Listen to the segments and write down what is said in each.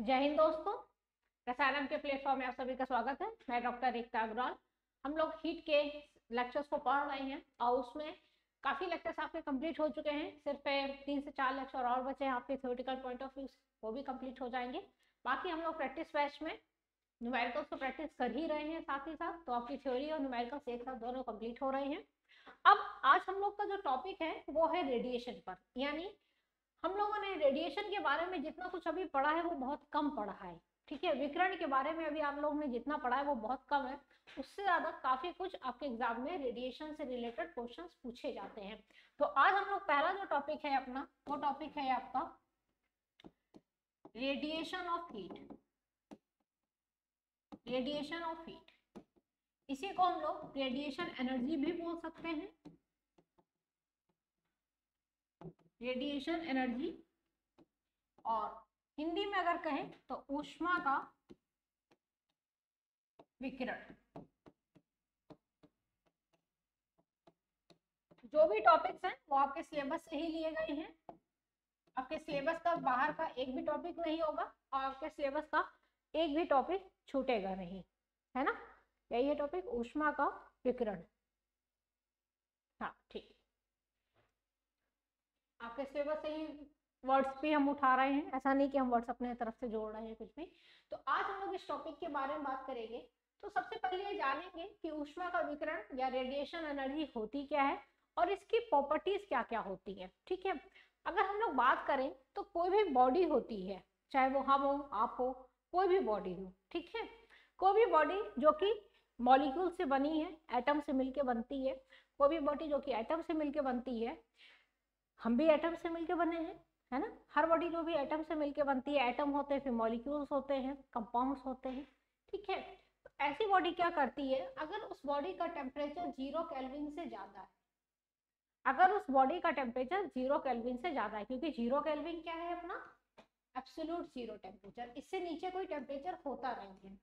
जय हिंद दोस्तों। रसायन के प्लेटफॉर्म में आप सभी का स्वागत है। मैं डॉक्टर एकता अग्रवाल। हम लोग हीट के लेक्चर्स को पढ़ रहे हैं और उसमें काफ़ी लेक्चर्स आपके कंप्लीट हो चुके हैं। सिर्फ़ तीन से चार लेक्चर और बचे हैं आपके थ्योरेटिकल पॉइंट ऑफ़ व्यू वो भी कंप्लीट हो जाएँगे। बाकी हम लोग प्रैक्टिस बैच में न्यूमेरिकल्स को प्रैक्टिस कर ही रहे हैं साथ ही साथ तो आपकी थ्योरी और न्यूमेरिकल्स एक साथ दोनों कंप्लीट हो रहे हैं। अब आज हम लोग का जो टॉपिक है, वो है रेडिएशन पर। यानी हम लोगों ने रेडिएशन के बारे में जितना कुछ अभी पढ़ा है, वो बहुत कम पढ़ा है। ठीक है? विकरण के बारे में अभी आप लोगों ने जितना पढ़ा है, वो बहुत कम है। उससे ज़्यादा काफ़ी कुछ आपके एग्ज़ाम में रेडिएशन से रिलेटेड क्वेश्चंस पूछे जाते हैं। तो आज हम लोग पहला जो टॉपिक है अपना, वो टॉपिक है आपका radiation of heat radiation of heat इसी को हम लोग रेडिएशन एनर्जी भी बोल सकते हैं। रेडिएशन एनर्जी और हिंदी में अगर कहें तो ऊष्मा का विकिरण। जो भी टॉपिक्स हैं, वो आपके सिलेबस से ही लिए गए हैं। आपके सिलेबस का बाहर का एक भी टॉपिक नहीं होगा और आपके सिलेबस का एक भी टॉपिक छूटेगा नहीं, है ना? यही है टॉपिक ऊष्मा का विकिरण। हाँ ठीक। आपके सिलेबस से ही वर्ड्स भी हम उठा रहे हैं। ऐसा नहीं कि हम वर्ड्स अपने तरफ़ से जोड़ रहे हैं कुछ भी। तो आज हम लोग इस टॉपिक के बारे में बात करेंगे। तो सबसे पहले जानेंगे कि ऊष्मा का विकरण या रेडिएशन एनर्जी होती क्या है और इसकी प्रॉपर्टीज़ क्या क्या होती है, ठीक है? अगर हम लोग बात करें तो कोई भी बॉडी होती है, चाहे वो हम हो, आप हो, कोई भी बॉडी हो, ठीक है? कोई भी बॉडी जो कि मॉलिक्यूल से बनी है एटम से मिलके बनती है, कोई भी बॉडी जो कि एटम से मिलके बनती है हम भी एटम से मिलके बने हैं, है ना? हर बॉडी जो भी एटम से मिलके बनती है। एटम होते हैं, फिर मॉलिक्यूल्स होते हैं कंपाउंड्स होते हैं, ठीक है? ऐसी बॉडी क्या करती है? अगर उस बॉडी का टेम्परेचर ज़ीरो कैलविन से ज़्यादा है, अगर उस बॉडी का टेम्परेचर ज़ीरो कैलविन से ज़्यादा है, क्योंकि ज़ीरो कैलविन क्या है अपना? एब्सोल्यूट ज़ीरो टेम्परेचर इससे नीचे कोई टेम्परेचर होता नहीं है।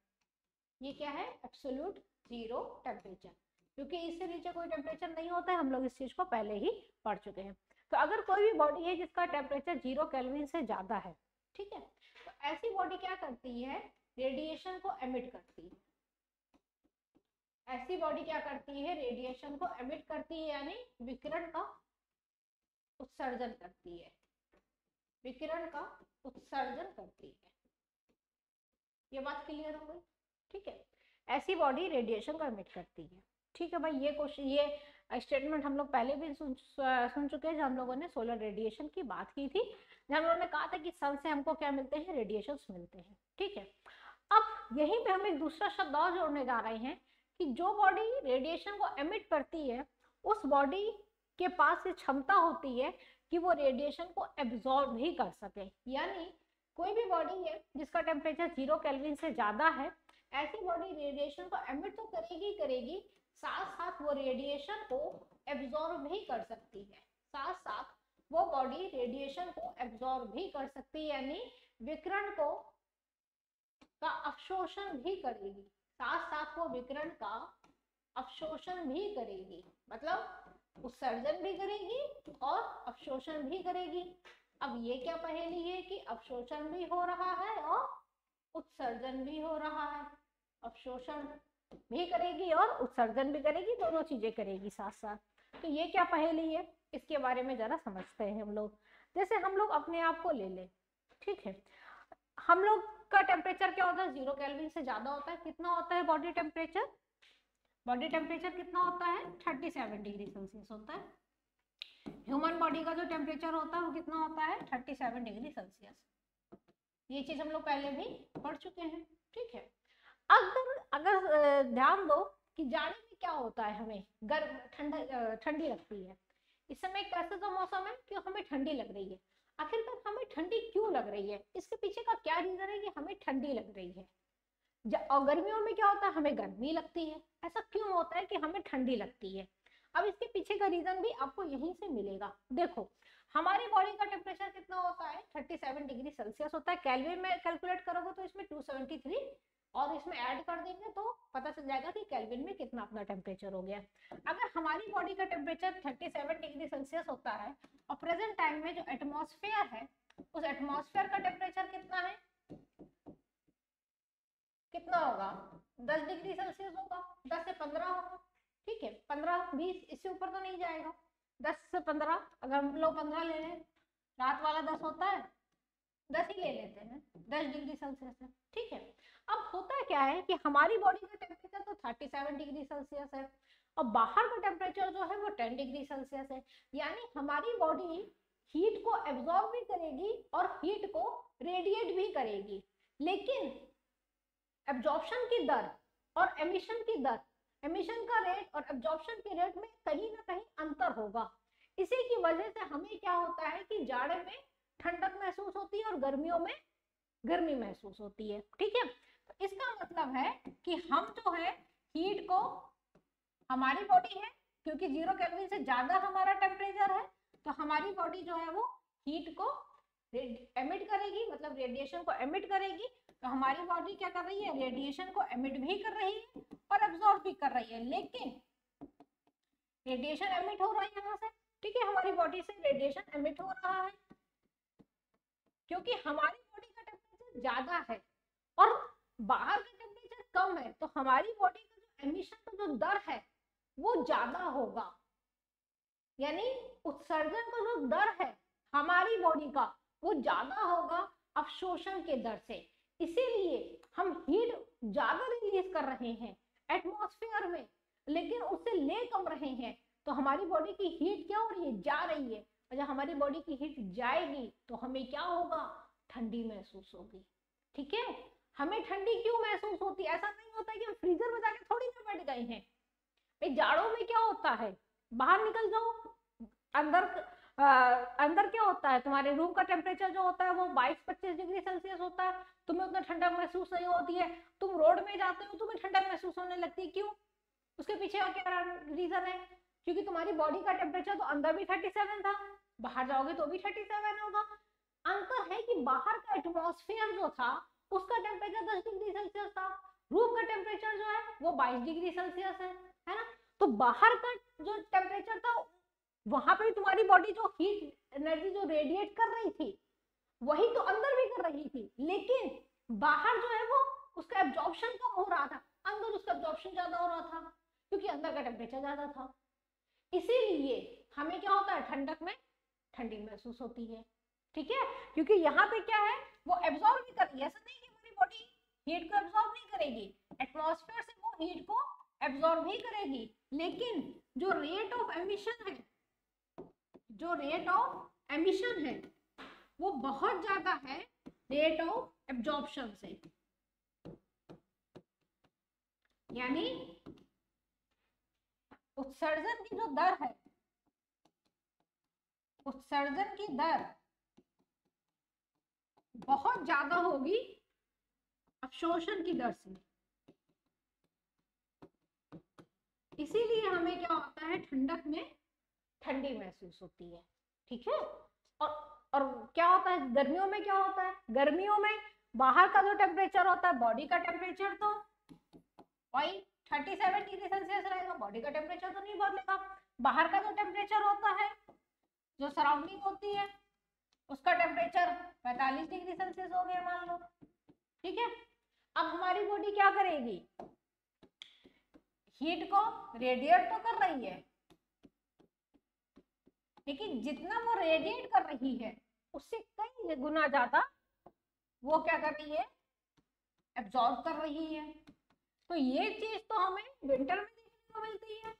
ये क्या है? एब्सोल्यूट ज़ीरो टेम्परेचर क्योंकि इससे नीचे कोई टेम्परेचर नहीं होता है, हम लोग इस चीज़ को पहले ही पढ़ चुके हैं। तो अगर कोई भी बॉडी है जिसका टेम्परेचर ज़ीरो कैलविन से ज़्यादा है, ठीक है? तो ऐसी बॉडी क्या करती है? रेडिएशन को एमिट करती है। ऐसी बॉडी क्या करती है? रेडिएशन को एमिट करती है, यानी विकिरण का उत्सर्जन करती है। विकिरण का उत्सर्जन करती है। ये बात क्लियर हो गई? ठीक है। ऐसी बॉडी रेडिएशन को एमिट करती है। ठीक है भाई, ये क्वेश्चन ये स्टेटमेंट हम लोग पहले भी सुन सुन चुके हैं जब हम लोगों ने सोलर रेडिएशन की बात की थी जब हम लोगों ने कहा था कि सन से हमको क्या मिलते हैं? रेडिएशन मिलते हैं, ठीक है? अब यहीं पे हम एक दूसरा शब्द और जोड़ने जा रहे हैं कि जो बॉडी रेडिएशन को एमिट करती है, उस बॉडी के पास ये क्षमता होती है कि वो रेडिएशन को एब्जॉर्ब भी कर सके। यानी कोई भी बॉडी है, जिसका टेम्परेचर ज़ीरो कैलविन से ज़्यादा है, ऐसी बॉडी रेडिएशन को एमिट तो करेगी करेगी साथ साथ वो रेडिएशन को एब्जॉर्ब भी कर सकती है। साथ साथ वो बॉडी रेडिएशन को एब्जॉर्ब भी कर सकती है, यानी विकिरण को का अवशोषण भी करेगी। साथ साथ वो विकिरण का अवशोषण भी करेगी। मतलब उत्सर्जन भी करेगी और अवशोषण भी करेगी। अब ये क्या पहेली है कि अवशोषण भी हो रहा है और उत्सर्जन भी हो रहा है। अवशोषण भी करेगी और उत्सर्जन भी करेगी, दोनों चीज़ें करेगी साथ साथ तो ये क्या पहेली है? इसके बारे में जरा समझते हैं हम लोग। जैसे हम लोग अपने आप को ले लें, ठीक है? हम लोग का टेम्परेचर क्या होता है? ज़ीरो कैलविन से ज़्यादा होता है। कितना होता है बॉडी टेम्परेचर बॉडी टेम्परेचर कितना होता है? थर्टी सेवन डिग्री सेल्सियस होता है। ह्यूमन बॉडी का जो टेम्परेचर होता है, वो कितना होता है? थर्टी सेवन डिग्री सेल्सियस ये चीज़ हम लोग पहले भी पढ़ चुके हैं, ठीक है? अगर अगर ध्यान दो कि जाने में क्या होता है हमें? गर्म, ठंडा ठंडी लगती है। इस समय कैसे का मौसम है कि हमें ठंडी लग रही है। आखिरकार हमें ठंडी क्यों लग रही है? इसके पीछे का क्या रीजन है कि हमें ठंडी लग रही है? और गर्मियों में क्या होता है? हमें गर्मी लगती है। ऐसा क्यों होता है कि हमें ठंडी लगती है? अब इसके पीछे का रीजन भी आपको यहीं से मिलेगा। देखो, हमारी बॉडी का टेम्परेचर कितना होता है? 37 डिग्री सेल्सियस होता है। कैलविन में कैलकुलेट करोगे तो इसमें 273 और इसमें ऐड कर देंगे तो पता चल जाएगा कि कैलविन में कितना अपना टेम्परेचर हो गया। अगर हमारी बॉडी का टेम्परेचर 37 डिग्री सेल्सियस होता है और प्रेजेंट टाइम में जो एटमोसफेयर है, उस एटमोसफेयर का टेम्परेचर कितना है? कितना होगा? 10 डिग्री सेल्सियस होगा 10 से 15 होगा, ठीक है? 15 20 इससे ऊपर तो नहीं जाएगा। 10 से 15 अगर हम लोग 15 ले लें, रात वाला 10 होता है 10 ही ले लेते हैं 10 डिग्री सेल्सियस है, ठीक है? अब होता क्या है कि हमारी बॉडी का टेम्परेचर तो थर्टी सेवन डिग्री सेल्सियस है, और बाहर का टेम्परेचर जो है वो टेन डिग्री सेल्सियस है। यानी हमारी बॉडी हीट को एब्जॉर्ब भी करेगी और हीट को रेडिएट भी करेगी। लेकिन एब्जॉर्प्शन की दर और एमिशन की दर एमिशन का रेट और एब्जॉर्प्शन के रेट में कहीं ना कहीं अंतर होगा। इसी की वजह से हमें क्या होता है कि जाड़े में ठंडक महसूस होती है और गर्मियों में गर्मी महसूस होती है। ठीक है? इसका मतलब है कि हम जो है हीट को हमारी बॉडी है, क्योंकि ज़ीरो केल्विन से ज़्यादा हमारा टेम्परेचर है तो हमारी बॉडी जो है वो हीट को एमिट करेगी मतलब रेडिएशन को एमिट करेगी तो हमारी बॉडी क्या कर रही है रेडिएशन को एमिट भी कर रही है और एब्जॉर्ब भी कर रही है, लेकिन रेडिएशन एमिट हो रहा है यहाँ से, ठीक है, हमारी बॉडी से रेडिएशन एमिट हो रहा है, क्योंकि हमारी बॉडी का टेम्परेचर ज़्यादा है और बाहर का टेम्परेचर कम है तो हमारी बॉडी का जो एमिशन का जो दर है, वो ज़्यादा होगा। यानी उत्सर्जन का जो दर है हमारी बॉडी का, वो ज़्यादा होगा अवशोषण के दर से। इसीलिए हम हीट ज़्यादा रिलीज़ कर रहे हैं एटमॉस्फेयर में, लेकिन उससे ले कम रहे हैं। तो हमारी बॉडी की हीट क्या हो रही है? जा रही है। और जब हमारी बॉडी की हीट जाएगी तो हमें क्या होगा? ठंडी महसूस होगी। ठीक है? हमें ठंडी क्यों महसूस होती? है ऐसा नहीं होता है कि हम फ्रीजर में जाके थोड़ी देर बैठ गए हैं। भाई जाड़ों में क्या होता है? बाहर निकल जाओ। अंदर आ, अंदर क्या होता है? तुम्हारे रूम का टेम्परेचर जो होता है वो 22-25 डिग्री सेल्सियस होता है। तुम्हें उतना ठंडक महसूस नहीं होती है। तुम रोड में जाते हो तुम्हें ठंडक महसूस होने लगती है। क्यों? उसके पीछे और क्या रीजन है? क्योंकि तुम्हारी बॉडी का टेम्परेचर तो अंदर भी 37 था। बाहर जाओगे तो भी 37 होगा। अंतर है कि बाहर का एटमोसफियर जो था उसका टेम्परेचर 10 डिग्री सेल्सियस था। रूम का टेम्परेचर जो है, वो 22 डिग्री सेल्सियस है है ना? तो बाहर का जो टेम्परेचर था, वहाँ पे तुम्हारी बॉडी जो हीट एनर्जी जो रेडिएट कर रही थी, वही तो अंदर भी कर रही थी। लेकिन बाहर जो है वो उसका एब्जॉर्प्शन कम हो रहा था। अंदर उसका एब्जॉर्प्शन ज़्यादा हो रहा था, क्योंकि अंदर का टेम्परेचर ज़्यादा था। इसीलिए हमें क्या होता है, ठंडक में ठंडी महसूस होती है। ठीक है? क्योंकि यहाँ पे क्या है, वो एब्जॉर्ब भी कर रही ऐसा नहीं कि हमारी बॉडी हीट को एब्जॉर्ब नहीं करेगी। एटमॉस्फेयर से वो हीट को एब्जॉर्ब ही करेगी। लेकिन जो रेट ऑफ़ एमिशन है, जो रेट ऑफ़ एमिशन है, वो बहुत ज़्यादा है रेट ऑफ़ एब्जॉर्प्शन से। यानी उत्सर्जन की जो दर है, उत्सर्जन की दर बहुत ज़्यादा होगी अवशोषण की दर से। इसीलिए हमें क्या होता है, ठंडक में ठंडी महसूस होती है, ठीक है? और और क्या होता है, गर्मियों में क्या होता है? गर्मियों में बाहर का जो टेम्परेचर होता है बॉडी का टेम्परेचर तो वही थर्टी सेवन डिग्री सेल्सियस रहेगा बॉडी का टेम्परेचर तो नहीं बदलेगा। बाहर का जो टेम्परेचर होता है, जो सराउंडिंग होती है उसका टेम्परेचर पैतालीस डिग्री सेल्सियस हो गया मान लो। ठीक है? अब हमारी बॉडी क्या करेगी? हीट को रेडिएट तो कर रही है। लेकिन जितना वो रेडिएट कर रही है, उससे कई गुना ज़्यादा वो क्या कर रही है? एब्जॉर्ब कर रही है। तो ये चीज़ तो हमें विंटर में देखने को मिलती है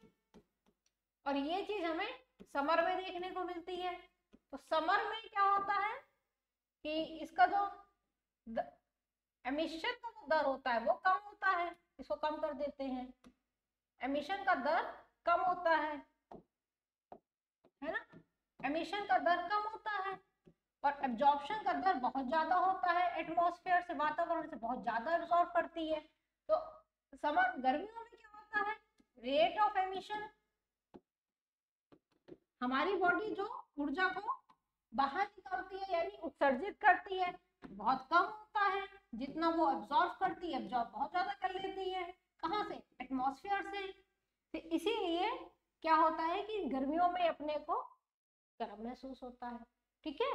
और ये चीज़ हमें समर में देखने को मिलती है। तो समर में क्या होता है कि इसका जो एमिशन का जो दर होता है, वो कम होता है। इसको कम कर देते हैं। एमिशन का दर कम होता है। है ना? एमिशन का दर कम होता है और एब्जॉर्प्शन का दर बहुत ज़्यादा होता है। एटमॉस्फेयर से, वातावरण से बहुत ज़्यादा एब्जॉर्ब करती है। तो समर गर्मियों में क्या होता है? रेट ऑफ़ एमिशन हमारी बॉडी जो ऊर्जा को बाहर निकालती है यानी उत्सर्जित करती है। बहुत कम होता है, जितना वो एब्जॉर्ब करती है एब्जॉर्ब बहुत ज़्यादा कर लेती है। कहाँ से? एटमॉस्फेयर से। तो इसीलिए क्या होता है कि गर्मियों में अपने को गर्म महसूस होता है। ठीक है?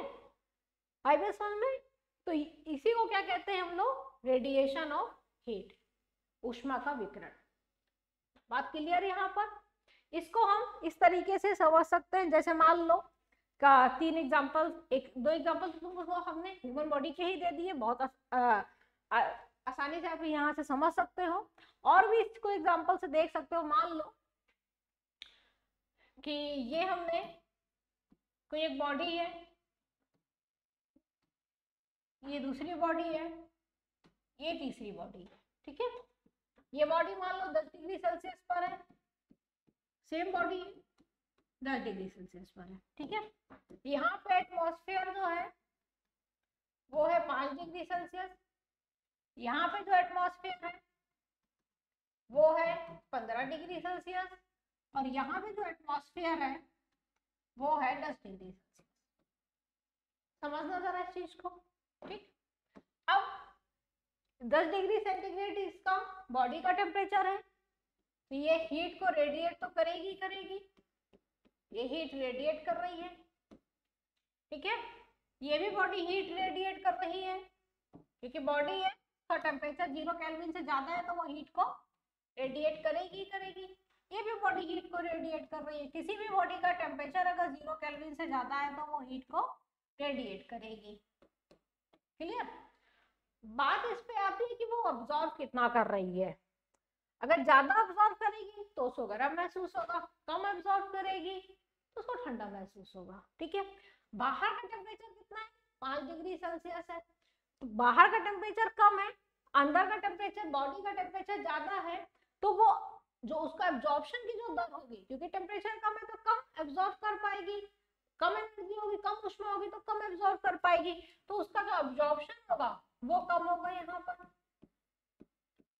आई समझ में। तो इसी को क्या कहते हैं हम लोग? रेडिएशन ऑफ़ हीट ऊष्मा का विकिरण। बात क्लियर यहाँ पर? इसको हम इस तरीके से समझ सकते हैं। जैसे मान लो का तीन एग्जांपल एक, दो एग्जांपल तो तुमको हमने ह्यूमन बॉडी के ही दे दिए, बहुत आसानी से आप यहाँ से समझ सकते हो। और भी इसको एग्ज़ाम्पल से देख सकते हो, मान लो कि ये हमने, कोई एक बॉडी है, ये दूसरी बॉडी है, ये तीसरी बॉडी है, ठीक है? ये बॉडी मान लो 10 डिग्री सेल्सियस पर है सेम बॉडी है। दस डिग्री सेल्सियस पर है, ठीक है? यहाँ पे एटमॉस्फेयर जो है, वो है पाँच डिग्री सेल्सियस। यहाँ पे जो एटमॉस्फेयर है, वो है पंद्रह डिग्री सेल्सियस। और यहाँ पे जो एटमॉस्फेयर है, वो है दस डिग्री सेल्सियस। समझना जरा इस चीज़ को, ठीक? अब दस डिग्री सेंटीग्रेड इसका बॉडी का टेम्परेचर है तो ये हीट को रेडिएट तो करेगी करेगी। ये हीट रेडिएट कर रही है। ठीक है? ये भी बॉडी हीट रेडिएट कर रही है। क्योंकि बॉडी है, उसका टेम्परेचर ज़ीरो कैलविन से ज़्यादा है तो वो हीट को रेडिएट करेगी करेगी। ये भी बॉडी हीट को रेडिएट कर रही है। किसी भी बॉडी का टेम्परेचर अगर ज़ीरो कैलविन से ज़्यादा है तो वो हीट को रेडिएट करेगी। क्लियर बात इस पे आती है कि वो ऑब्जॉर्व कितना कर रही है। अगर ज़्यादा ऑब्जॉर्व करेगी तो उसको गर्म महसूस होगा, कम ऑब्जॉर्व करेगी तो उसको ठंडा महसूस होगा, ठीक है? बाहर का टेम्परेचर कितना है? पाँच डिग्री सेल्सियस है। तो बाहर का टेम्परेचर कम है, अंदर का टेम्परेचर बॉडी का टेम्परेचर ज़्यादा है तो वो जो उसका एब्जॉर्प्शन की जो दर होगी, क्योंकि टेम्परेचर कम है तो कम एब्जॉर्व कर पाएगी, कम एनर्जी होगी, कम उष्मा होगी तो कम एब्जॉर्व कर पाएगी तो उसका जो एब्जॉर्प्शन होगा वो कम होगा यहाँ पर,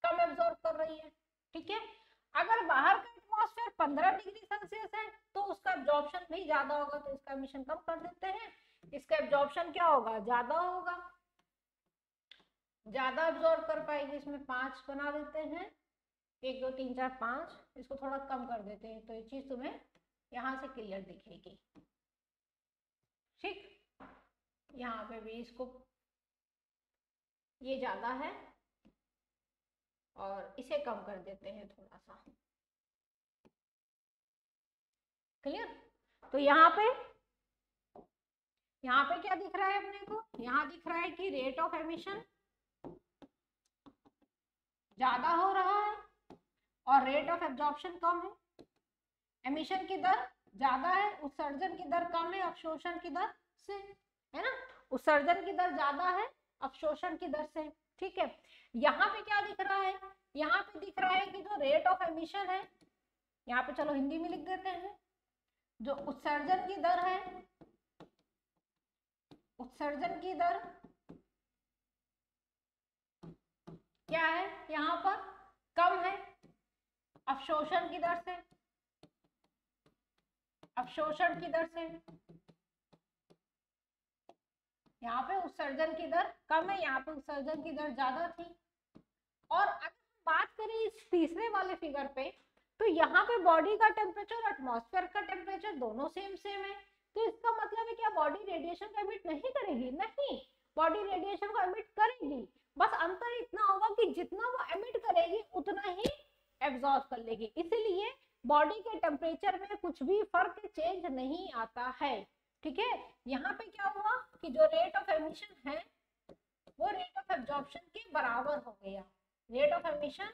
कम एब्जॉर्व कर रही है। ठीक है? अगर बाहर का एटमॉस्फेयर 15 डिग्री सेल्सियस है तो उसका एब्जॉर्प्शन भी ज़्यादा होगा तो इसका एमिशन कम कर देते हैं। इसका एब्जॉर्प्शन क्या होगा? ज़्यादा होगा। ज़्यादा एब्जॉर्ब कर पाएगी, इसमें पाँच बना देते हैं। एक, दो, तीन, चार, पाँच, इसको थोड़ा कम कर देते हैं। तो ये चीज़ तुम्हें यहाँ से क्लियर दिखेगी। ठीक? यहाँ पे भी इसको ये ज़्यादा है। और इसे कम कर देते हैं थोड़ा सा। क्लियर तो यहाँ पे यहाँ पे क्या दिख रहा है अपने को? यहाँ दिख रहा है कि रेट ऑफ़ एमिशन ज़्यादा हो रहा है और रेट ऑफ़ एब्जॉर्प्शन कम है। एमिशन की दर ज़्यादा है, उत्सर्जन की दर कम है, अवशोषण की दर से, है ना? उत्सर्जन की दर ज़्यादा है, अवशोषण की दर से, ठीक है? यहाँ पे क्या दिख रहा है? यहाँ पे दिख रहा है कि जो रेट ऑफ़ एमिशन है, यहाँ पे चलो हिंदी में लिख देते हैं, जो उत्सर्जन की दर है, उत्सर्जन की दर क्या है? यहाँ पर कम है, अवशोषण की दर से, अवशोषण की दर से। यहाँ पे उत्सर्जन की दर कम है, यहाँ पे उत्सर्जन की दर ज़्यादा थी। और अगर बात करें इस तीसरे वाले फिगर पे तो यहाँ पे बॉडी का टेम्परेचर एटमॉस्फेयर का टेम्परेचर दोनों सेम सेम है। तो इसका मतलब है क्या बॉडी रेडिएशन को एमिट नहीं करेगी। नहीं बॉडी रेडिएशन को एमिट करेगी। बस अंतर इतना होगा कि जितना वो एमिट करेगी, उतना ही एब्जॉर्ब कर लेगी। इसीलिए बॉडी के टेम्परेचर में कुछ भी फ़र्क चेंज नहीं आता है। ठीक है? यहाँ पे क्या हुआ कि जो रेट ऑफ़ एमिशन है, वो रेट ऑफ़ एब्जॉर्प्शन के बराबर हो गया। रेट ऑफ़ एमिशन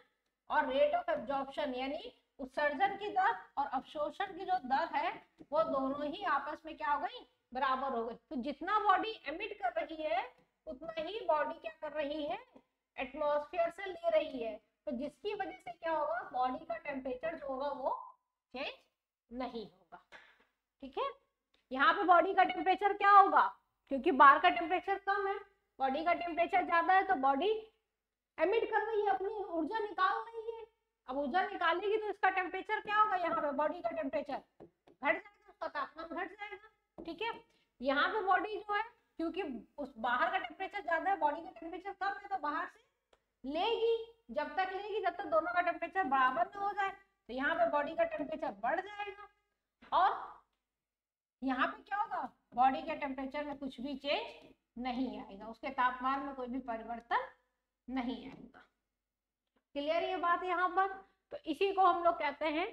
और रेट ऑफ़ एब्जॉर्प्शन यानी उत्सर्जन की दर और अवशोषण की जो दर है, वो दोनों ही आपस में क्या हो गई? बराबर हो गई। तो जितना बॉडी एमिट कर रही है, उतना ही बॉडी क्या कर रही है? एटमॉस्फेयर से ले रही है। तो जिसकी वजह से क्या होगा? बॉडी का टेम्परेचर जो होगा, वो चेंज नहीं होगा। ठीक है? यहाँ पे बॉडी का टेम्परेचर क्या होगा? क्योंकि बाहर का टेम्परेचर कम है बॉडी का टेम्परेचर ज़्यादा है तो बॉडी एमिट कर रही है, अपनी ऊर्जा निकाल रही है। अब ऊर्जा निकालेगी तो इसका टेम्परेचर क्या होगा यहाँ पे? बॉडी का टेम्परेचर घट जाएगा, उसका तापमान घट जाएगा, ठीक है? यहाँ पे बॉडी जो है, क्योंकि उस बाहर का टेम्परेचर ज़्यादा है बॉडी का टेम्परेचर कम है तो बाहर से लेगी, जब तक लेगी, जब तक दोनों का टेम्परेचर बराबर न हो जाए तो यहाँ पे बॉडी का टेम्परेचर बढ़ जाएगा। और यहाँ पे क्या होगा? बॉडी के टेम्परेचर में कुछ भी चेंज नहीं आएगा। उसके तापमान में कोई भी परिवर्तन नहीं आएगा। क्लियर ये बात यहाँ पर? तो इसी को हम लोग कहते हैं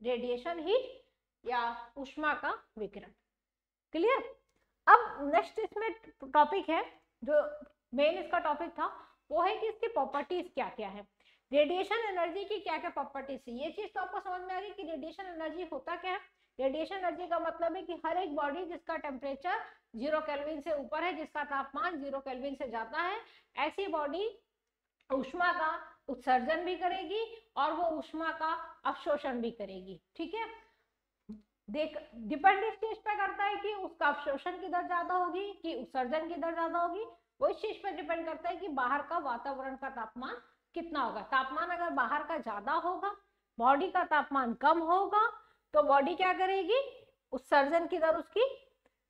रेडिएशन हीट या उष्मा का विकिरण। क्लियर अब नेक्स्ट इसमें टॉपिक है, जो मेन इसका टॉपिक था, वो है कि इसकी प्रॉपर्टीज़ क्या क्या है। रेडिएशन एनर्जी की क्या क्या प्रॉपर्टीज़ है? ये चीज़ तो आपको समझ में आ गई कि रेडिएशन एनर्जी होता क्या है? रेडिएशन एनर्जी का मतलब है कि हर एक बॉडी जिसका टेम्परेचर ज़ीरो केल्विन से ऊपर है, जिसका तापमान ज़ीरो केल्विन से जाता है, ऐसी बॉडी उष्मा का उत्सर्जन भी करेगी और वो उष्मा का अवशोषण भी करेगी, ठीक है? देख डिपेंड इस चीज़ पे करता है कि उसका अवशोषण की दर ज़्यादा होगी, कि उत्सर्जन की दर ज़्यादा होगी, वो इस चीज़ पर डिपेंड करता है कि बाहर का वातावरण का तापमान कितना होगा। तापमान अगर बाहर का ज़्यादा होगा बॉडी का तापमान कम होगा तो बॉडी क्या करेगी? उत्सर्जन की दर उसकी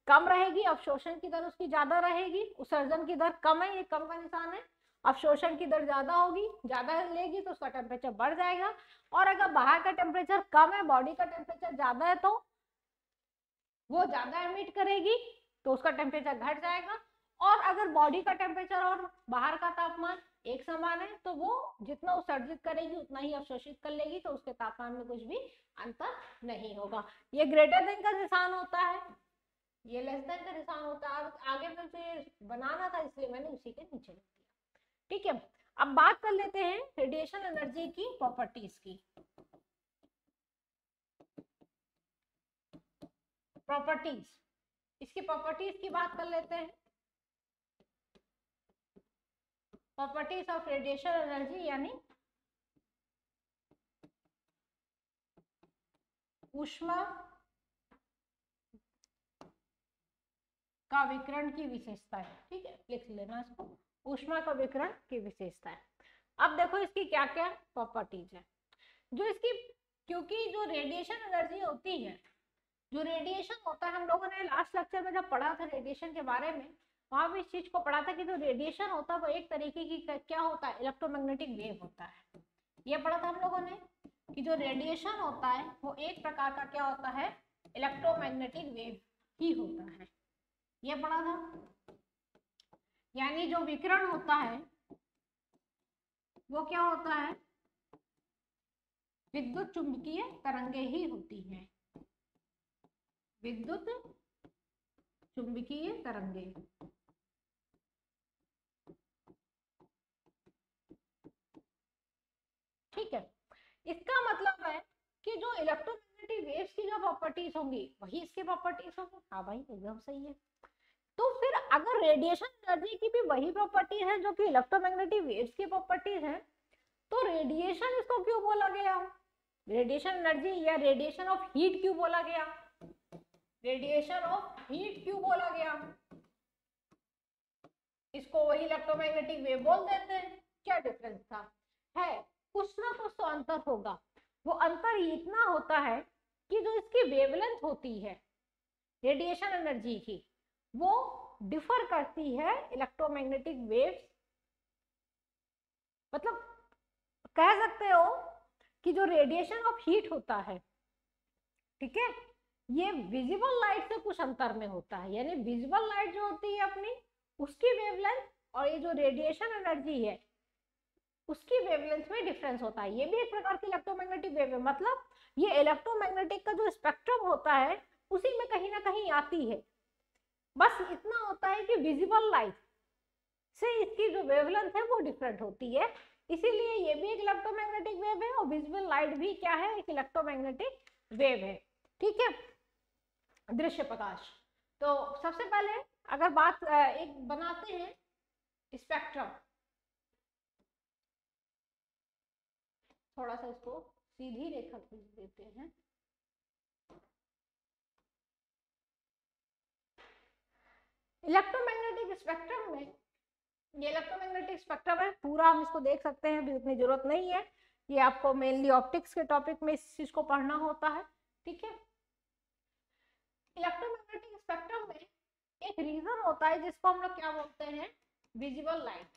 कम रहेगी, अवशोषण की दर उसकी ज़्यादा रहेगी। उत्सर्जन की दर कम है, ये कम का निशान है। अवशोषण की दर ज़्यादा होगी, ज़्यादा लेगी तो उसका टेम्परेचर बढ़ जाएगा। और अगर बाहर का टेम्परेचर कम है बॉडी का टेम्परेचर ज़्यादा है तो वो ज़्यादा एमिट करेगी तो उसका टेम्परेचर घट जाएगा। और अगर बॉडी का टेम्परेचर और बाहर का तापमान एक समान है तो वो जितना उत्सर्जित करेगी, उतना ही अवशोषित कर लेगी तो उसके तापमान में कुछ भी अंतर नहीं होगा। ये ग्रेटर देन का निशान होता है, ये लेस देन का निशान होता है आगे में तो बनाना था, इसलिए मैंने उसी के नीचे लिख दिया। ठीक है, अब बात कर लेते हैं रेडिएशन एनर्जी की प्रॉपर्टीज़ की। प्रॉपर्टीज़ इसकी प्रॉपर्टीज़ की बात कर लेते हैं। प्रॉपर्टीज़ ऑफ़ रेडिएशन एनर्जी यानी ऊष्मा का विकरण की विशेषता है, ठीक है? लिख लेना इसको। ऊष्मा का विकरण की विशेषता है। अब देखो इसकी क्या क्या प्रॉपर्टीज़ है। जो इसकी, क्योंकि जो रेडिएशन एनर्जी होती है, जो रेडिएशन होता है, हम लोगों ने लास्ट लेक्चर में जब पढ़ा था रेडिएशन के बारे में वहाँ भी इस चीज़ को पढ़ा था कि जो रेडिएशन होता है वो एक तरीके की क्या होता है? इलेक्ट्रोमैग्नेटिक वेव होता है। ये पढ़ा था हम लोगों ने कि जो रेडिएशन होता है, वो एक प्रकार का क्या होता है? इलेक्ट्रोमैग्नेटिक वेव ही होता है। ये पढ़ा था। यानी जो विकिरण होता है, वो क्या होता है? विद्युत चुंबकीय तरंगे ही होती हैं। विद्युत चुंबकीय तरंगे। ठीक है? इसका मतलब है कि जो इलेक्ट्रोमैग्नेटिक वेव्स की जो प्रॉपर्टीज़ होंगी, वही इसकी प्रॉपर्टीज़ होंगी। हाँ भाई, एकदम सही है। तो फिर अगर रेडिएशन एनर्जी की भी वही प्रॉपर्टी है जो कि इलेक्ट्रोमैग्नेटिक वेव्स की प्रॉपर्टीज़ है तो रेडिएशन इसको क्यों बोला गया? रेडिएशन एनर्जी या रेडिएशन ऑफ़ हीट क्यों बोला गया? रेडिएशन ऑफ़ हीट क्यों बोला गया? इसको वही इलेक्ट्रोमैग्नेटिक वेव बोल देते हैं। क्या डिफरेंस था? है कुछ ना कुछ तो अंतर होगा। वो अंतर इतना होता है कि जो इसकी वेवलेंथ होती है रेडिएशन एनर्जी की, वो डिफर करती है इलेक्ट्रोमैग्नेटिक वेव्स मतलब कह सकते हो कि जो रेडिएशन ऑफ़ हीट होता है, ठीक है, ये विजिबल लाइट से कुछ अंतर में होता है। यानी विजिबल लाइट जो होती है अपनी, उसकी वेवलेंथ और ये जो रेडिएशन एनर्जी है उसकी वेवलेंथ में डिफरेंस होता है। ये भी एक प्रकार की इलेक्ट्रोमैग्नेटिक वेव है मतलब ये इलेक्ट्रोमैग्नेटिक का जो स्पेक्ट्रम होता है, उसी में कहीं ना कहीं आती है। बस इतना होता है कि विजिबल लाइट से इसकी जो वेवलेंथ है वो डिफरेंट होती है। इसीलिए ये भी एक इलेक्ट्रोमैग्नेटिक वेव है और विजिबल लाइट भी क्या है? एक इलेक्ट्रोमैग्नेटिक वेव है। ठीक है? दृश्य प्रकाश। तो सबसे पहले अगर बात एक बनाते हैं स्पेक्ट्रम थोड़ा सा इसको सीधी रेखा खींच देते हैं। इलेक्ट्रोमैग्नेटिक स्पेक्ट्रम में, ये इलेक्ट्रोमैग्नेटिक स्पेक्ट्रम है, पूरा हम इसको देख सकते हैं, अभी उतनी ज़रूरत नहीं है। ये आपको मेनली ऑप्टिक्स के टॉपिक में इस चीज़ को पढ़ना होता है, ठीक है? इलेक्ट्रोमैग्नेटिक स्पेक्ट्रम में एक रीजन होता है जिसको हम लोग क्या बोलते हैं? विजिबल लाइट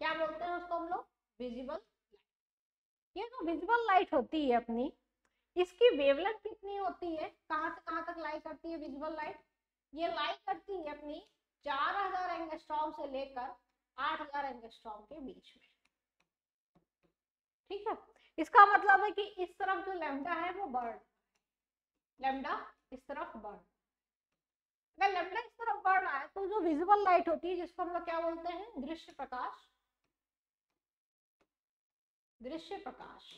क्या बोलते हैं उसको हम लोग? विजिबल ये जो विजिबल लाइट होती है अपनी, इसकी वेवलेंथ कितनी होती है? कहाँ से कहाँ तक लाई करती है विजिबल लाइट ये लाई करती है अपनी चार हज़ार एंगस्ट्रॉम से लेकर आठ हज़ार एंगस्ट्रॉम के बीच में। ठीक है? इसका मतलब है कि इस तरफ़ जो लेमडा है वो बढ़ लेमडा इस तरफ़ बढ़ अगर लेमडा इस तरफ़ रहा है तो जो विजिबल लाइट होती है, जिसको हम लोग क्या बोलते हैं? दृश्य प्रकाश। दृश्य प्रकाश।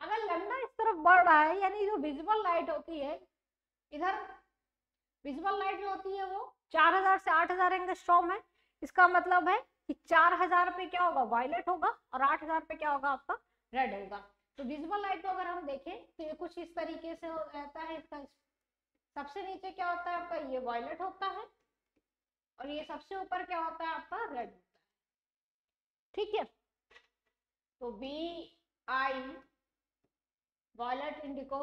अगर लेमडा इस तरफ़ बढ़ रहा है, यानी जो विजिबल लाइट होती है, इधर विजिबल लाइट जो होती है वो 4000 से 8000 हज़ार एंगस्ट्रॉम है। इसका मतलब है कि 4000 पे क्या होगा? वायलेट होगा और 8000 पे क्या होगा? आपका रेड होगा। तो विजिबल लाइट को अगर हम देखें तो ये कुछ इस तरीके से रहता है इसका। सबसे नीचे क्या होता है आपका? ये वायलेट होता है और ये सबसे ऊपर क्या होता है? आपका रेड होता है। ठीक है? तो बी आई वॉलेट इंडिको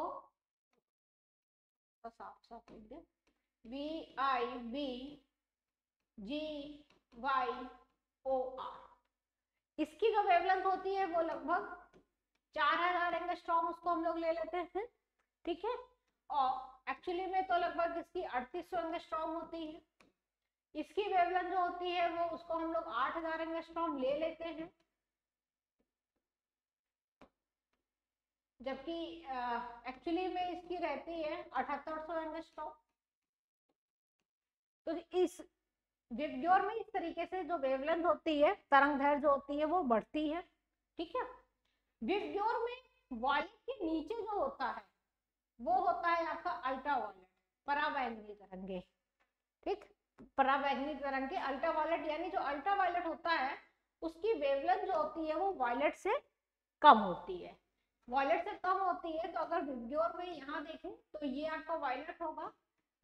साफ़ साफ़ लिख दे। B I B G Y O R इसकी जो वेवलेंथ होती है, वो लगभग चार हज़ार एंगस्ट्रॉम उसको हम लोग ले लेते हैं, ठीक है? और एक्चुअली में तो लगभग इसकी अड़तीस सौ एंगस्ट्रॉम होती है। इसकी वेवलेंथ जो होती है, वो उसको हम लोग आठ हज़ार एंगस्ट्रॉम ले लेते हैं। जबकि एक्चुअली में इसकी रहती है अठहत्तर सौ एंगस्ट्रॉम। तो इस विबग्योर में इस तरीके से जो वेवलेंथ होती है तरंग जो होती है, वो बढ़ती है। ठीक है? विबग्योर में वायलेट के नीचे जो होता है, वो होता है आपका अल्ट्रा वायलेट पराबैंगनी तरंगे। ठीक? पराबैंगनी तरंग के अल्ट्रा वायलेट यानी जो अल्ट्रा वायलेट होता है, उसकी वेवलेंथ जो होती है वो वायलेट से कम होती है। वायलेट से कम होती है तो अगर विबग्योर में यहाँ देखें तो ये आपका वायलेट होगा,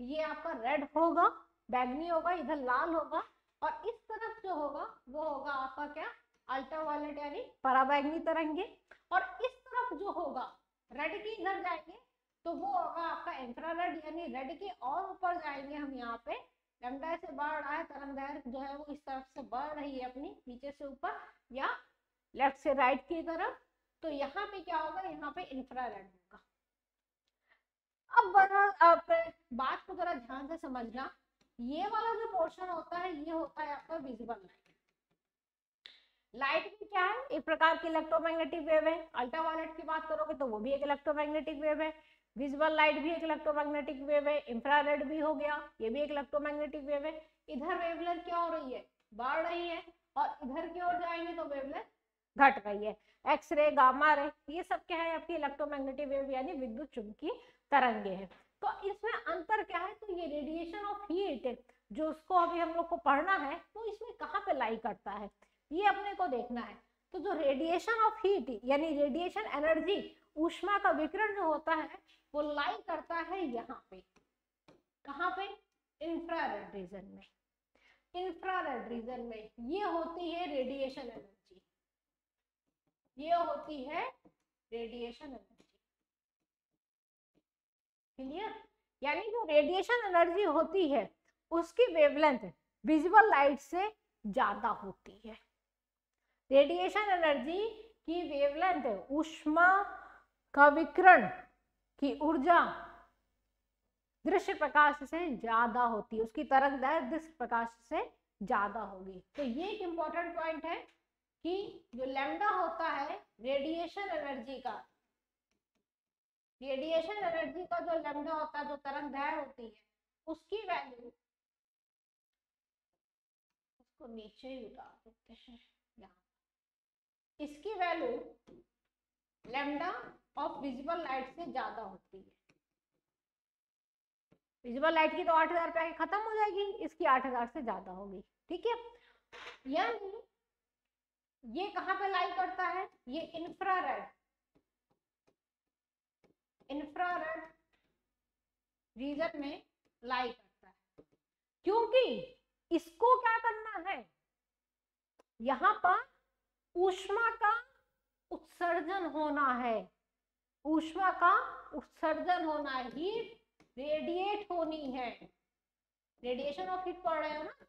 ये आपका रेड होगा बैगनी होगा, इधर लाल होगा, और इस तरफ़ जो होगा, वो होगा आपका क्या? अल्ट्रावायलेट यानी पराबैगनी तरंगे। और इस तरफ़ जो होगा रेड के इधर जाएँगे तो वो होगा आपका इंफ्रारेड यानी रेड के और ऊपर जाएँगे हम यहाँ पे लैम्डा से बढ़ रहा है तरंग दैर्घ्य जो है वो इस तरफ़ से बढ़ रही है अपनी, नीचे से ऊपर या लेफ़्ट से राइट की तरफ़। तो यहाँ पे क्या होगा? यहाँ पे इंफ्रारेड होगा। अब बना आप बात को जरा ध्यान से समझना। ये वाला जो पोर्शन होता है, ये होता है आपका विजिबल लाइट लाइट भी क्या है? एक प्रकार की इलेक्ट्रोमैग्नेटिक वेव है। अल्ट्रावायलेट की बात करोगे तो वो भी एक इलेक्ट्रोमैग्नेटिक वेव है। विजिबल लाइट भी एक इलेक्ट्रोमैग्नेटिक वेव है, इंफ्रारेड भी हो गया, ये भी एक इलेक्ट्रोमैग्नेटिक वेव है। इधर वेवलेंथ क्या हो रही है? बढ़ रही है, और इधर की ओर जाएँगे तो वेवलेंथ घट रही है। एक्सरे गामा रे ये सब क्या है? आपकी इलेक्ट्रोमैग्नेटिक वेव यानी विद्युत चुंबकीय तरंगे हैं। तो इसमें अंतर क्या है? तो ये रेडिएशन ऑफ़ हीट जो उसको अभी हम लोग को पढ़ना है तो इसमें कहाँ पे लाई करता है? ये अपने को देखना है। तो जो रेडिएशन ऑफ़ हीट यानी रेडिएशन एनर्जी ऊष्मा का विकिरण जो होता है वो लाई करता है यहाँ पे। कहाँ पे? इंफ्रारेड रीजन में। इंफ्रारेड रीजन में। ये होती है रेडिएशन एनर्जी ये होती है रेडिएशन एनर्जी क्लियर यानी जो रेडिएशन एनर्जी होती है, उसकी वेवलेंथ विजिबल लाइट से ज़्यादा होती है। रेडिएशन एनर्जी की वेवलेंथ ऊष्मा का विकरण की ऊर्जा दृश्य प्रकाश से ज़्यादा होती है, उसकी तरंग दैर्घ्य दृश्य प्रकाश से ज़्यादा होगी। तो ये एक इंपॉर्टेंट पॉइंट है कि जो लैम्डा होता है रेडिएशन एनर्जी का रेडिएशन एनर्जी का जो लैम्डा होता है, जो तरंग दैर्घ्य होती है, उसकी वैल्यू उसको नीचे ही उतार देते हैं इसकी value lambda of visible light से ज़्यादा होती है। विजिबल लाइट की तो आठ हज़ार पे खत्म हो जाएगी, इसकी आठ हज़ार से ज़्यादा होगी, ठीक है? यानी ये कहाँ पे लाई करता है? ये इंफ्रारेड इंफ्रारेड रीजन में लाई करता है। क्योंकि इसको क्या करना है? यहाँ पर ऊष्मा का उत्सर्जन होना है। ऊष्मा का उत्सर्जन होना है हीट रेडिएट होनी है। रेडिएशन ऑफ़ हीट पढ़ रहे हो ना?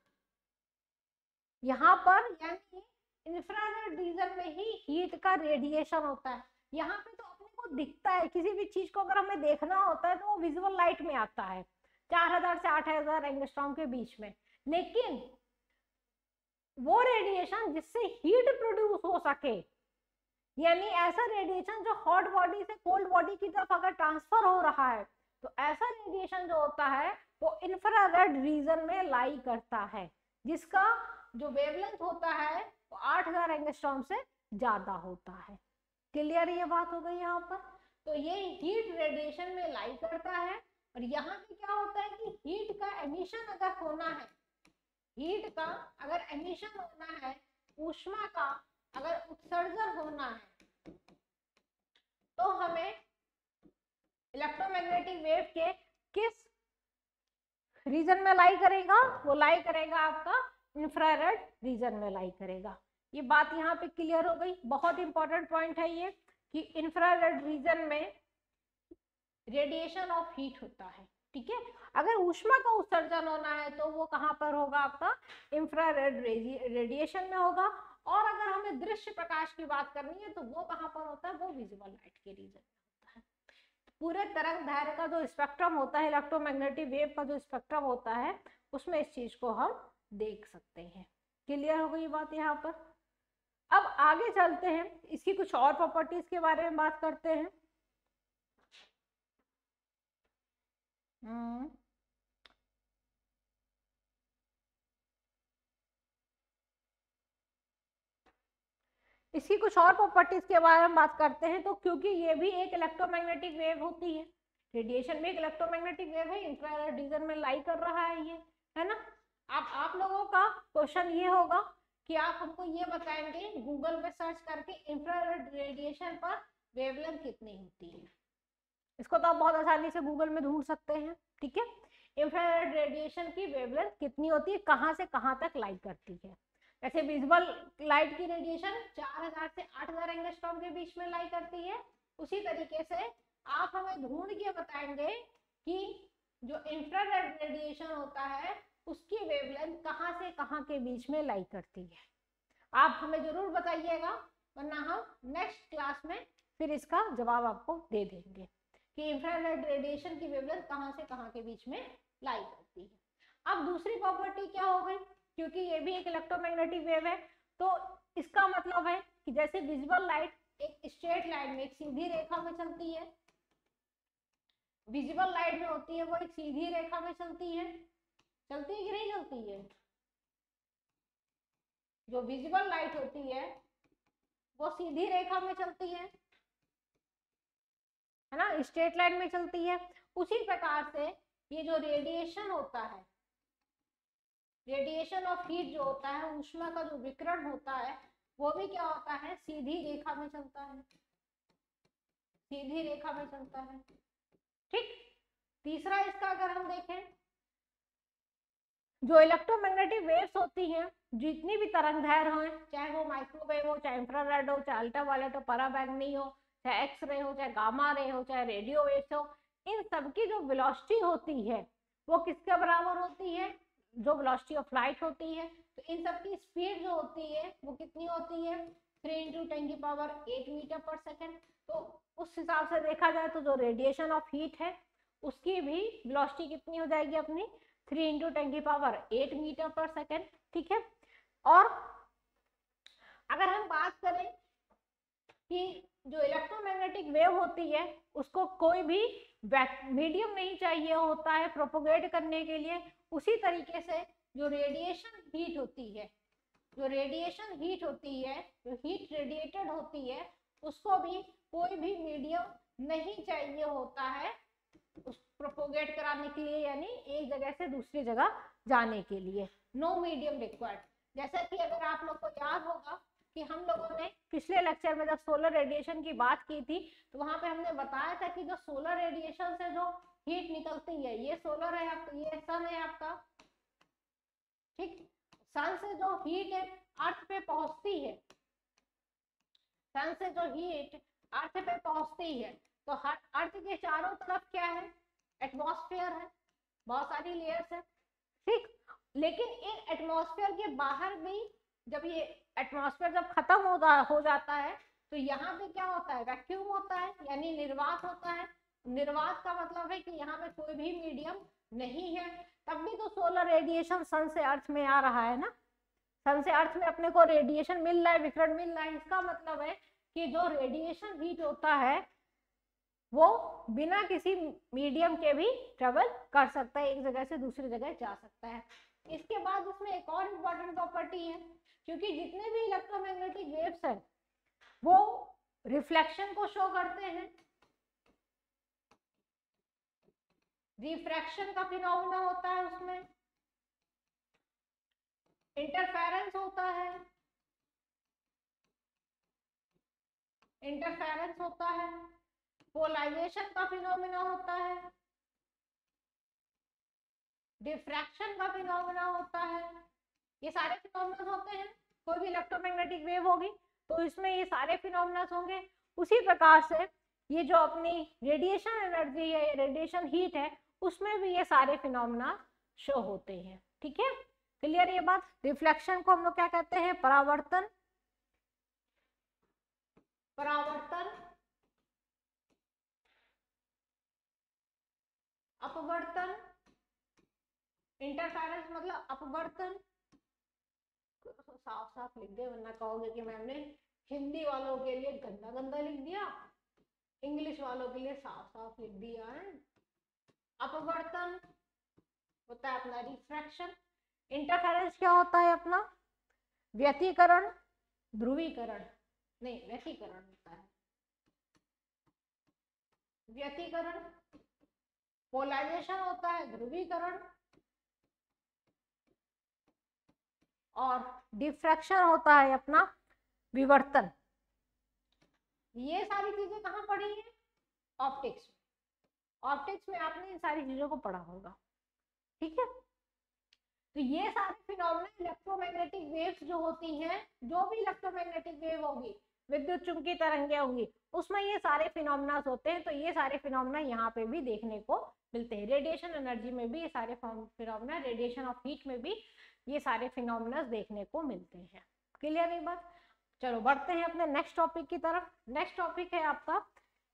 यहाँ पर यानी इंफ्रारेड रीजन में ही हीट का रेडिएशन होता है। यहाँ पे तो अपने को दिखता है, किसी भी चीज़ को अगर हमें देखना होता है तो वो विजुअल लाइट में आता है। चार हज़ार से आठ हज़ार एंगस्ट्रॉम के बीच में। लेकिन वो रेडिएशन जिससे हीट प्रोड्यूस हो सके यानी ऐसा रेडिएशन जो हॉट बॉडी से कोल्ड बॉडी की तरफ़ अगर ट्रांसफ़र हो रहा है तो ऐसा रेडिएशन जो होता है, वो इंफ्रारेड रीजन में लाई करता है, जिसका जो वेवलेंथ होता है, वो आठ हज़ार एंगस्ट्रॉम से ज़्यादा होता है। क्लियर ये बात हो गई यहाँ पर? तो ये हीट रेडिएशन में लाई करता है, और यहाँ पे क्या होता है कि हीट का एमिशन अगर होना है हीट का अगर एमिशन होना है, ऊष्मा का अगर उत्सर्जन होना है तो हमें इलेक्ट्रोमैग्नेटिक वेव के किस रीजन में लाई करेगा? वो लाई करेगा आपका इंफ्रारेड रीजन में लाई करेगा। ये बात यहाँ पे क्लियर हो गई। बहुत इंपॉर्टेंट पॉइंट है ये कि इंफ्रारेड रीजन में रेडिएशन ऑफ़ हीट होता है, ठीक है? अगर ऊष्मा का उत्सर्जन होना है तो वो कहाँ पर होगा आपका? इंफ्रारेड रेडिएशन में होगा। और अगर हमें दृश्य प्रकाश की बात करनी है तो वो कहाँ पर होता है? वो विजिबल लाइट के रीजन में होता है। पूरे तरंग दैर्घ्य का जो स्पेक्ट्रम होता है इलेक्ट्रोमैग्नेटिक वेव का जो स्पेक्ट्रम होता है, उसमें इस चीज़ को हम देख सकते हैं। क्लियर हो गई बात यहाँ पर? अब आगे चलते हैं। इसकी कुछ और प्रॉपर्टीज़ के बारे में बात करते हैं। हम्म। इसकी कुछ और प्रॉपर्टीज़ के बारे में बात करते हैं तो क्योंकि ये भी एक इलेक्ट्रोमैग्नेटिक वेव होती है। रेडिएशन में एक इलेक्ट्रोमैग्नेटिक वेव है इंफ्रारेड रीजन में लाई कर रहा है ये, है ना? अब आप लोगों का क्वेश्चन ये होगा कि आप हमको ये बताएँगे गूगल पे सर्च करके इंफ्रारेड रेडिएशन पर वेवलेंथ कितनी होती है। इसको तो आप बहुत आसानी से गूगल में ढूंढ सकते हैं, ठीक है? इंफ्रारेड रेडिएशन की वेवलेंथ कितनी होती है, कहाँ से कहाँ तक लाइट करती है। जैसे विजिबल लाइट की रेडिएशन 4000 से 8000 एंगस्ट्रॉम के बीच में लाई करती है। उसी तरीके से आप हमें ढूंढ के बताएँगे कि जो इंफ्रारेड रेडिएशन होता है, उसकी वेवलेंथ कहाँ से कहाँ के बीच में लाई करती है। आप हमें ज़रूर बताइएगा, वरना हम नेक्स्ट क्लास में फिर इसका जवाब आपको दे देंगे कि इंफ्रारेड रेडिएशन की वेवलेंथ कहाँ से कहाँ के बीच में लाई करती है। अब दूसरी प्रॉपर्टी क्या हो गई? क्योंकि ये भी एक इलेक्ट्रोमैग्नेटिक वेव है तो इसका मतलब है कि जैसे विजिबल लाइट एक स्ट्रेट लाइन में एक सीधी रेखा में चलती है, विजिबल लाइट में होती है वो एक सीधी रेखा में चलती है चलती है कि नहीं चलती है? जो विजिबल लाइट होती है, वो सीधी रेखा में चलती है है ना? स्ट्रेट लाइन में चलती है। उसी प्रकार से ये जो रेडिएशन होता है रेडिएशन ऑफ़ हीट जो होता है, ऊष्मा का जो विकरण होता है, वो भी क्या होता है? सीधी रेखा में चलता है। सीधी रेखा में चलता है। ठीक? तीसरा इसका अगर हम देखें, जो इलेक्ट्रोमैग्नेटिक वेव्स होती हैं, जितनी भी तरंग दैर्घ्य हो, चाहे वो माइक्रोवेव हो, चाहे इंफ्रारेड हो, चाहे अल्ट्रावायलेट हो पराबैंगनी हो, चाहे एक्स रे हो, चाहे गामा रे हो, चाहे रेडियो वेव्स हो, इन सबकी जो वेलोसिटी होती है, वो किसके बराबर होती है? जो वेलोसिटी ऑफ़ लाइट होती है तो इन सब की स्पीड जो होती है, वो कितनी होती है? थ्री इंटू टेन की power eight metre per second तो उस हिसाब से देखा जाए तो जो रेडिएशन ऑफ़ हीट है, उसकी भी वेलोसिटी कितनी हो जाएगी अपनी? थ्री इंटू टेन की power eight metre per second ठीक है? और अगर हम बात करें कि जो इलेक्ट्रोमैग्नेटिक वेव होती है, उसको कोई भी मीडियम नहीं चाहिए होता है प्रोपोगेट करने के लिए उसी तरीके से जो रेडिएशन हीट होती है, जो रेडिएशन हीट होती है, जो हीट रेडिएटेड होती है, उसको भी कोई भी मीडियम नहीं चाहिए होता है उस प्रोपोगेट कराने के लिए, यानी एक जगह से दूसरी जगह जाने के लिए। नो मीडियम रिक्वायर्ड जैसा कि अगर आप लोग को याद होगा कि हम लोगों ने पिछले लेक्चर में जब सोलर रेडिएशन की बात की थी तो वहाँ पे हमने बताया था कि जो सोलर रेडिएशन से जो हीट निकलती है ये सोलर है आपका ये सन है आपका। ठीक? सन से जो हीट अर्थ पे पहुँचती है सन से जो हीट अर्थ पे पहुँचती है तो हर अर्थ के चारों तरफ़ क्या है? एटमॉस्फेयर है बहुत सारी लेयर्स है। ठीक? लेकिन इन एटमॉस्फेयर के बाहर भी जब ये एटमॉस्फेयर जब खत्म हो, जा, हो जाता है तो यहाँ पे क्या होता है? वैक्यूम होता है यानी निर्वात होता है। निर्वात का मतलब है कि यहाँ पे कोई भी मीडियम नहीं है। तब भी तो सोलर रेडिएशन सन से अर्थ में आ रहा है ना? सन से अर्थ में अपने को रेडिएशन मिल रहा है, विकरण मिल रहा है। इसका मतलब है कि जो रेडिएशन हीट होता है, वो बिना किसी मीडियम के भी ट्रेवल कर सकता है, एक जगह से दूसरी जगह जा सकता है। इसके बाद उसमें एक और इंपॉर्टेंट प्रॉपर्टी है, क्योंकि जितने भी इलेक्ट्रोमैग्नेटिक वेव्स हैं, वो रिफ्लेक्शन को शो करते हैं। रिफ्रैक्शन का फिनोमिना होता है उसमें। इंटरफेरेंस होता है। इंटरफेरेंस होता है। पोलाइजेशन का फिनोमिना होता है। डिफ्रैक्शन का फिनोमिना होता है। ये सारे फिनोमिना होते हैं। कोई भी इलेक्ट्रोमैग्नेटिक वेव होगी तो इसमें ये सारे फिनोमिना होंगे। उसी प्रकार से ये जो अपनी रेडिएशन एनर्जी है रेडिएशन हीट है उसमें भी ये सारे फिनोमिना शो होते हैं, ठीक है? क्लियर ये बात? रिफ्लेक्शन को हम लोग क्या कहते हैं? परावर्तन। परावर्तन। अपवर्तन। इंटरफेरेंस मतलब अपवर्तन। साफ़ साफ़ लिख दे वरना कहोगे कि मैम ने हिंदी वालों के लिए गंदा गंदा लिख दिया। इंग्लिश वालों के लिए साफ़ साफ़ लिख दिया है। अपवर्तन होता है अपना रिफ्रैक्शन इंटरफेरेंस क्या होता है अपना? व्यतीकरण, ध्रुवीकरण, नहीं, व्यतीकरण होता है। व्यतीकरण पोलराइजेशन होता है, ध्रुवीकरण, और डिफ्रैक्शन होता है अपना विवर्तन। ये सारी चीज़ें कहाँ पढ़ी है? ऑप्टिक्स ऑप्टिक्स में आपने इन सारी चीज़ों को पढ़ा होगा। ठीक है? तो ये सारे फिनोमिना इलेक्ट्रोमैग्नेटिक वेव्स जो होती हैं, जो भी इलेक्ट्रोमैग्नेटिक वेव होगी, विद्युत चुंबकीय तरंगे होंगी, उसमें ये सारे फिनोमिना होते हैं तो ये सारे फिनोमिना यहाँ पे भी देखने को मिलते हैं। रेडिएशन एनर्जी में भी ये सारे फिनोमिना रेडिएशन ऑफ़ हीट में भी ये सारे फिनोमिना देखने को मिलते हैं। क्लियर नहीं बात? चलो, बढ़ते हैं अपने नेक्स्ट टॉपिक की तरफ़। नेक्स्ट टॉपिक है आपका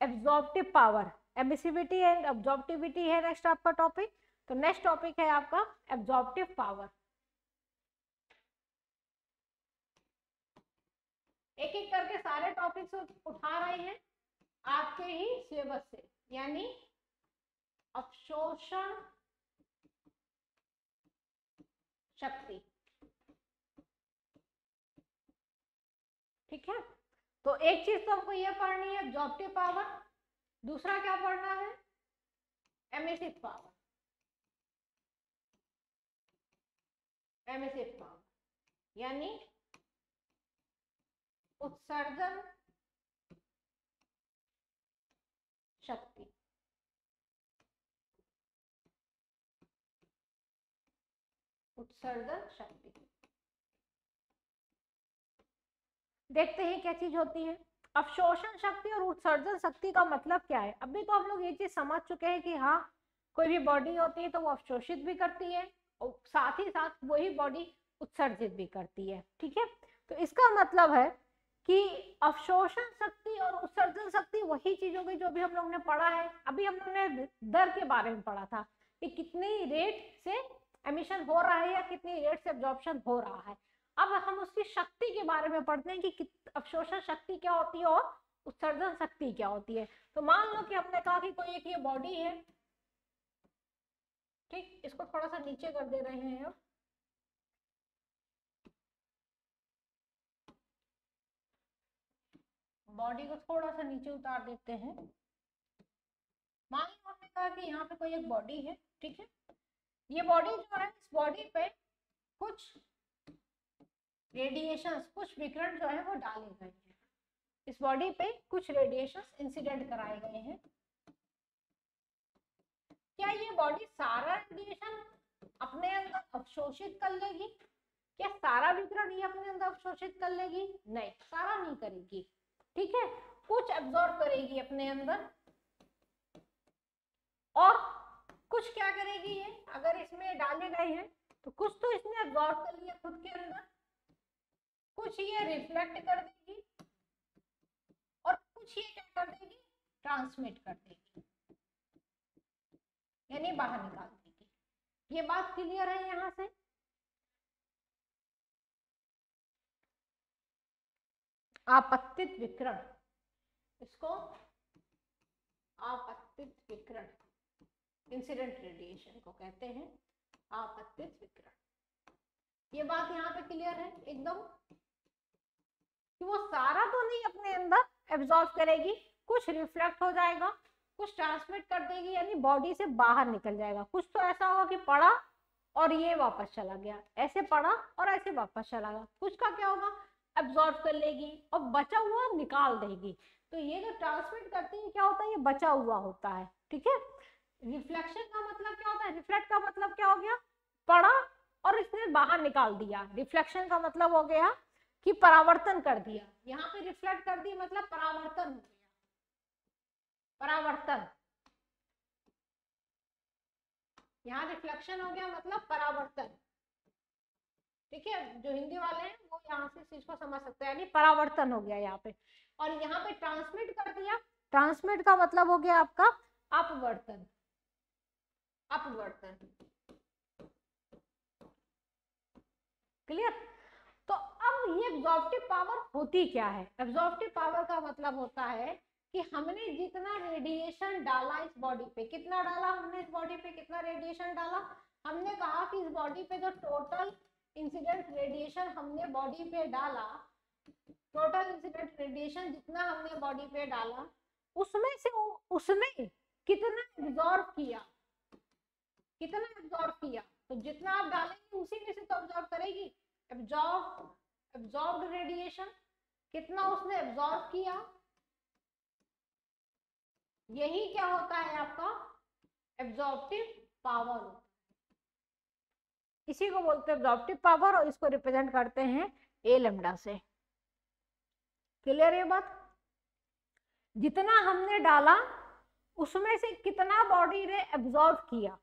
absorptive power emissivity and absorptivity है नेक्स्ट आपका टॉपिक तो नेक्स्ट टॉपिक है आपका एब्जॉर्प्टिव पावर एक एक करके सारे टॉपिक्स उठा रहे हैं आपके ही सिलेबस से, यानी अवशोषण शक्ति। ठीक है? तो एक चीज़ तो हमको ये पढ़नी है एब्जॉर्प्टिव पावर दूसरा क्या पढ़ना है? एमिसिव पावर एमिसिव पावर यानी उत्सर्जन शक्ति. उत्सर्जन शक्ति. देखते हैं क्या चीज़ होती है? अवशोषण शक्ति और उत्सर्जन शक्ति का मतलब क्या है? अभी तो हम लोग ये चीज़ समझ चुके हैं कि हाँ कोई भी बॉडी होती है तो वो अवशोषित भी करती है और साथ ही साथ वही बॉडी उत्सर्जित भी करती है, ठीक है? तो इसका मतलब है कि अवशोषण शक्ति और उत्सर्जन शक्ति वही चीज़ों की जो भी हम लोग ने पढ़ा है, अभी हम लोग ने दर के बारे में पढ़ा था कि कितनी रेट से एमिशन हो रहा है या कितनी रेट से एब्जॉर्प्शन हो रहा है। अब हम उसकी शक्ति के बारे में पढ़ते हैं कि अवशोषण शक्ति क्या होती है और उत्सर्जन शक्ति क्या होती है। तो मान लो कि हमने कहा कि कोई एक ये बॉडी है, ठीक? इसको थोड़ा सा नीचे कर दे रहे हैं अब बॉडी को थोड़ा सा नीचे उतार देते हैं। मान लो हमने कहा कि यहाँ पे कोई एक बॉडी है, ठीक है? ये बॉडी जो है, इस बॉडी पे कुछ रेडिएशन कुछ विकिरण जो है वो डाले गए हैं। इस बॉडी पे कुछ रेडिएशन इंसिडेंट कराए गए हैं। क्या ये बॉडी सारा रेडिएशन अपने अंदर अवशोषित कर लेगी? क्या सारा विकिरण ये अपने अंदर अवशोषित कर लेगी? नहीं, सारा नहीं करेगी। ठीक है? कुछ एब्जॉर्ब करेगी अपने अंदर। और कुछ क्या करेगी ये? अगर इसमें डाले गए हैं तो कुछ तो इसने एब्जॉर्ब कर लिया खुद के अंदर। कुछ ये रिफ्लेक्ट कर देगी और कुछ ये क्या कर देगी? ट्रांसमिट कर देगी। यानी बाहर निकाल देगी। ये बात क्लियर है यहाँ से? आपत्तित विकरण। इसको आपत्तित विकरण इंसिडेंट रेडिएशन को कहते हैं। आपत्तित विकरण। ये बात यहाँ पे क्लियर है, एकदम? कि वो सारा तो नहीं अपने अंदर एब्जॉर्ब करेगी, कुछ रिफ्लेक्ट हो जाएगा, कुछ ट्रांसमिट कर देगी, यानी बॉडी से बाहर निकल जाएगा। कुछ तो ऐसा होगा कि पड़ा और ये वापस चला गया। ऐसे पड़ा और ऐसे वापस चला गया। कुछ का क्या होगा? एब्जॉर्ब कर लेगी और बचा हुआ निकाल देगी। तो ये जो ट्रांसमिट करती है, क्या होता है? ये बचा हुआ होता है। ठीक है? रिफ्लेक्शन का मतलब क्या होता है? रिफ्लेक्ट का मतलब क्या हो गया? पड़ा और इसने बाहर निकाल दिया। रिफ्लेक्शन का मतलब हो गया कि परावर्तन कर दिया। यहाँ पे रिफ्लेक्ट कर दिया मतलब परावर्तन हो गया। परावर्तन। यहाँ रिफ्लेक्शन हो गया मतलब परावर्तन। ठीक है? जो हिंदी वाले हैं, वो यहाँ से चीज़ को समझ सकते हैं। यानी परावर्तन हो गया यहाँ पे। और यहाँ पे ट्रांसमिट कर दिया। ट्रांसमिट का मतलब हो गया आपका अपवर्तन। अपवर्तन। क्लियर अब ये एब्जॉर्प्टिव पावर होती क्या है? एब्जॉर्प्टिव पावर का मतलब होता है कि हमने जितना रेडिएशन डाला इस बॉडी पे, कितना डाला हमने इस बॉडी पे, कितना रेडिएशन डाला? हमने कहा कि इस बॉडी पे जो टोटल इंसिडेंट रेडिएशन हमने बॉडी पे डाला टोटल इंसिडेंट रेडिएशन जितना हमने बॉडी पे डाला, उसमें से उसने कितना एब्जॉर्ब किया? कितना एब्जॉर्ब किया? तो जितना आप डालेंगे उसी में से तो एब्जॉर्ब करेगी। एब्जॉर्ब एब्जॉर्ब रेडिएशन कितना उसने एब्जॉर्ब किया? यही क्या होता है आपका? एब्जॉर्प्टिव पावर इसी को बोलते हैं एब्जॉर्प्टिव पावर और इसको रिप्रेजेंट करते हैं ए लेमडा से। क्लियर ये बात? जितना हमने डाला, उसमें से कितना बॉडी ने एब्जॉर्ब किया?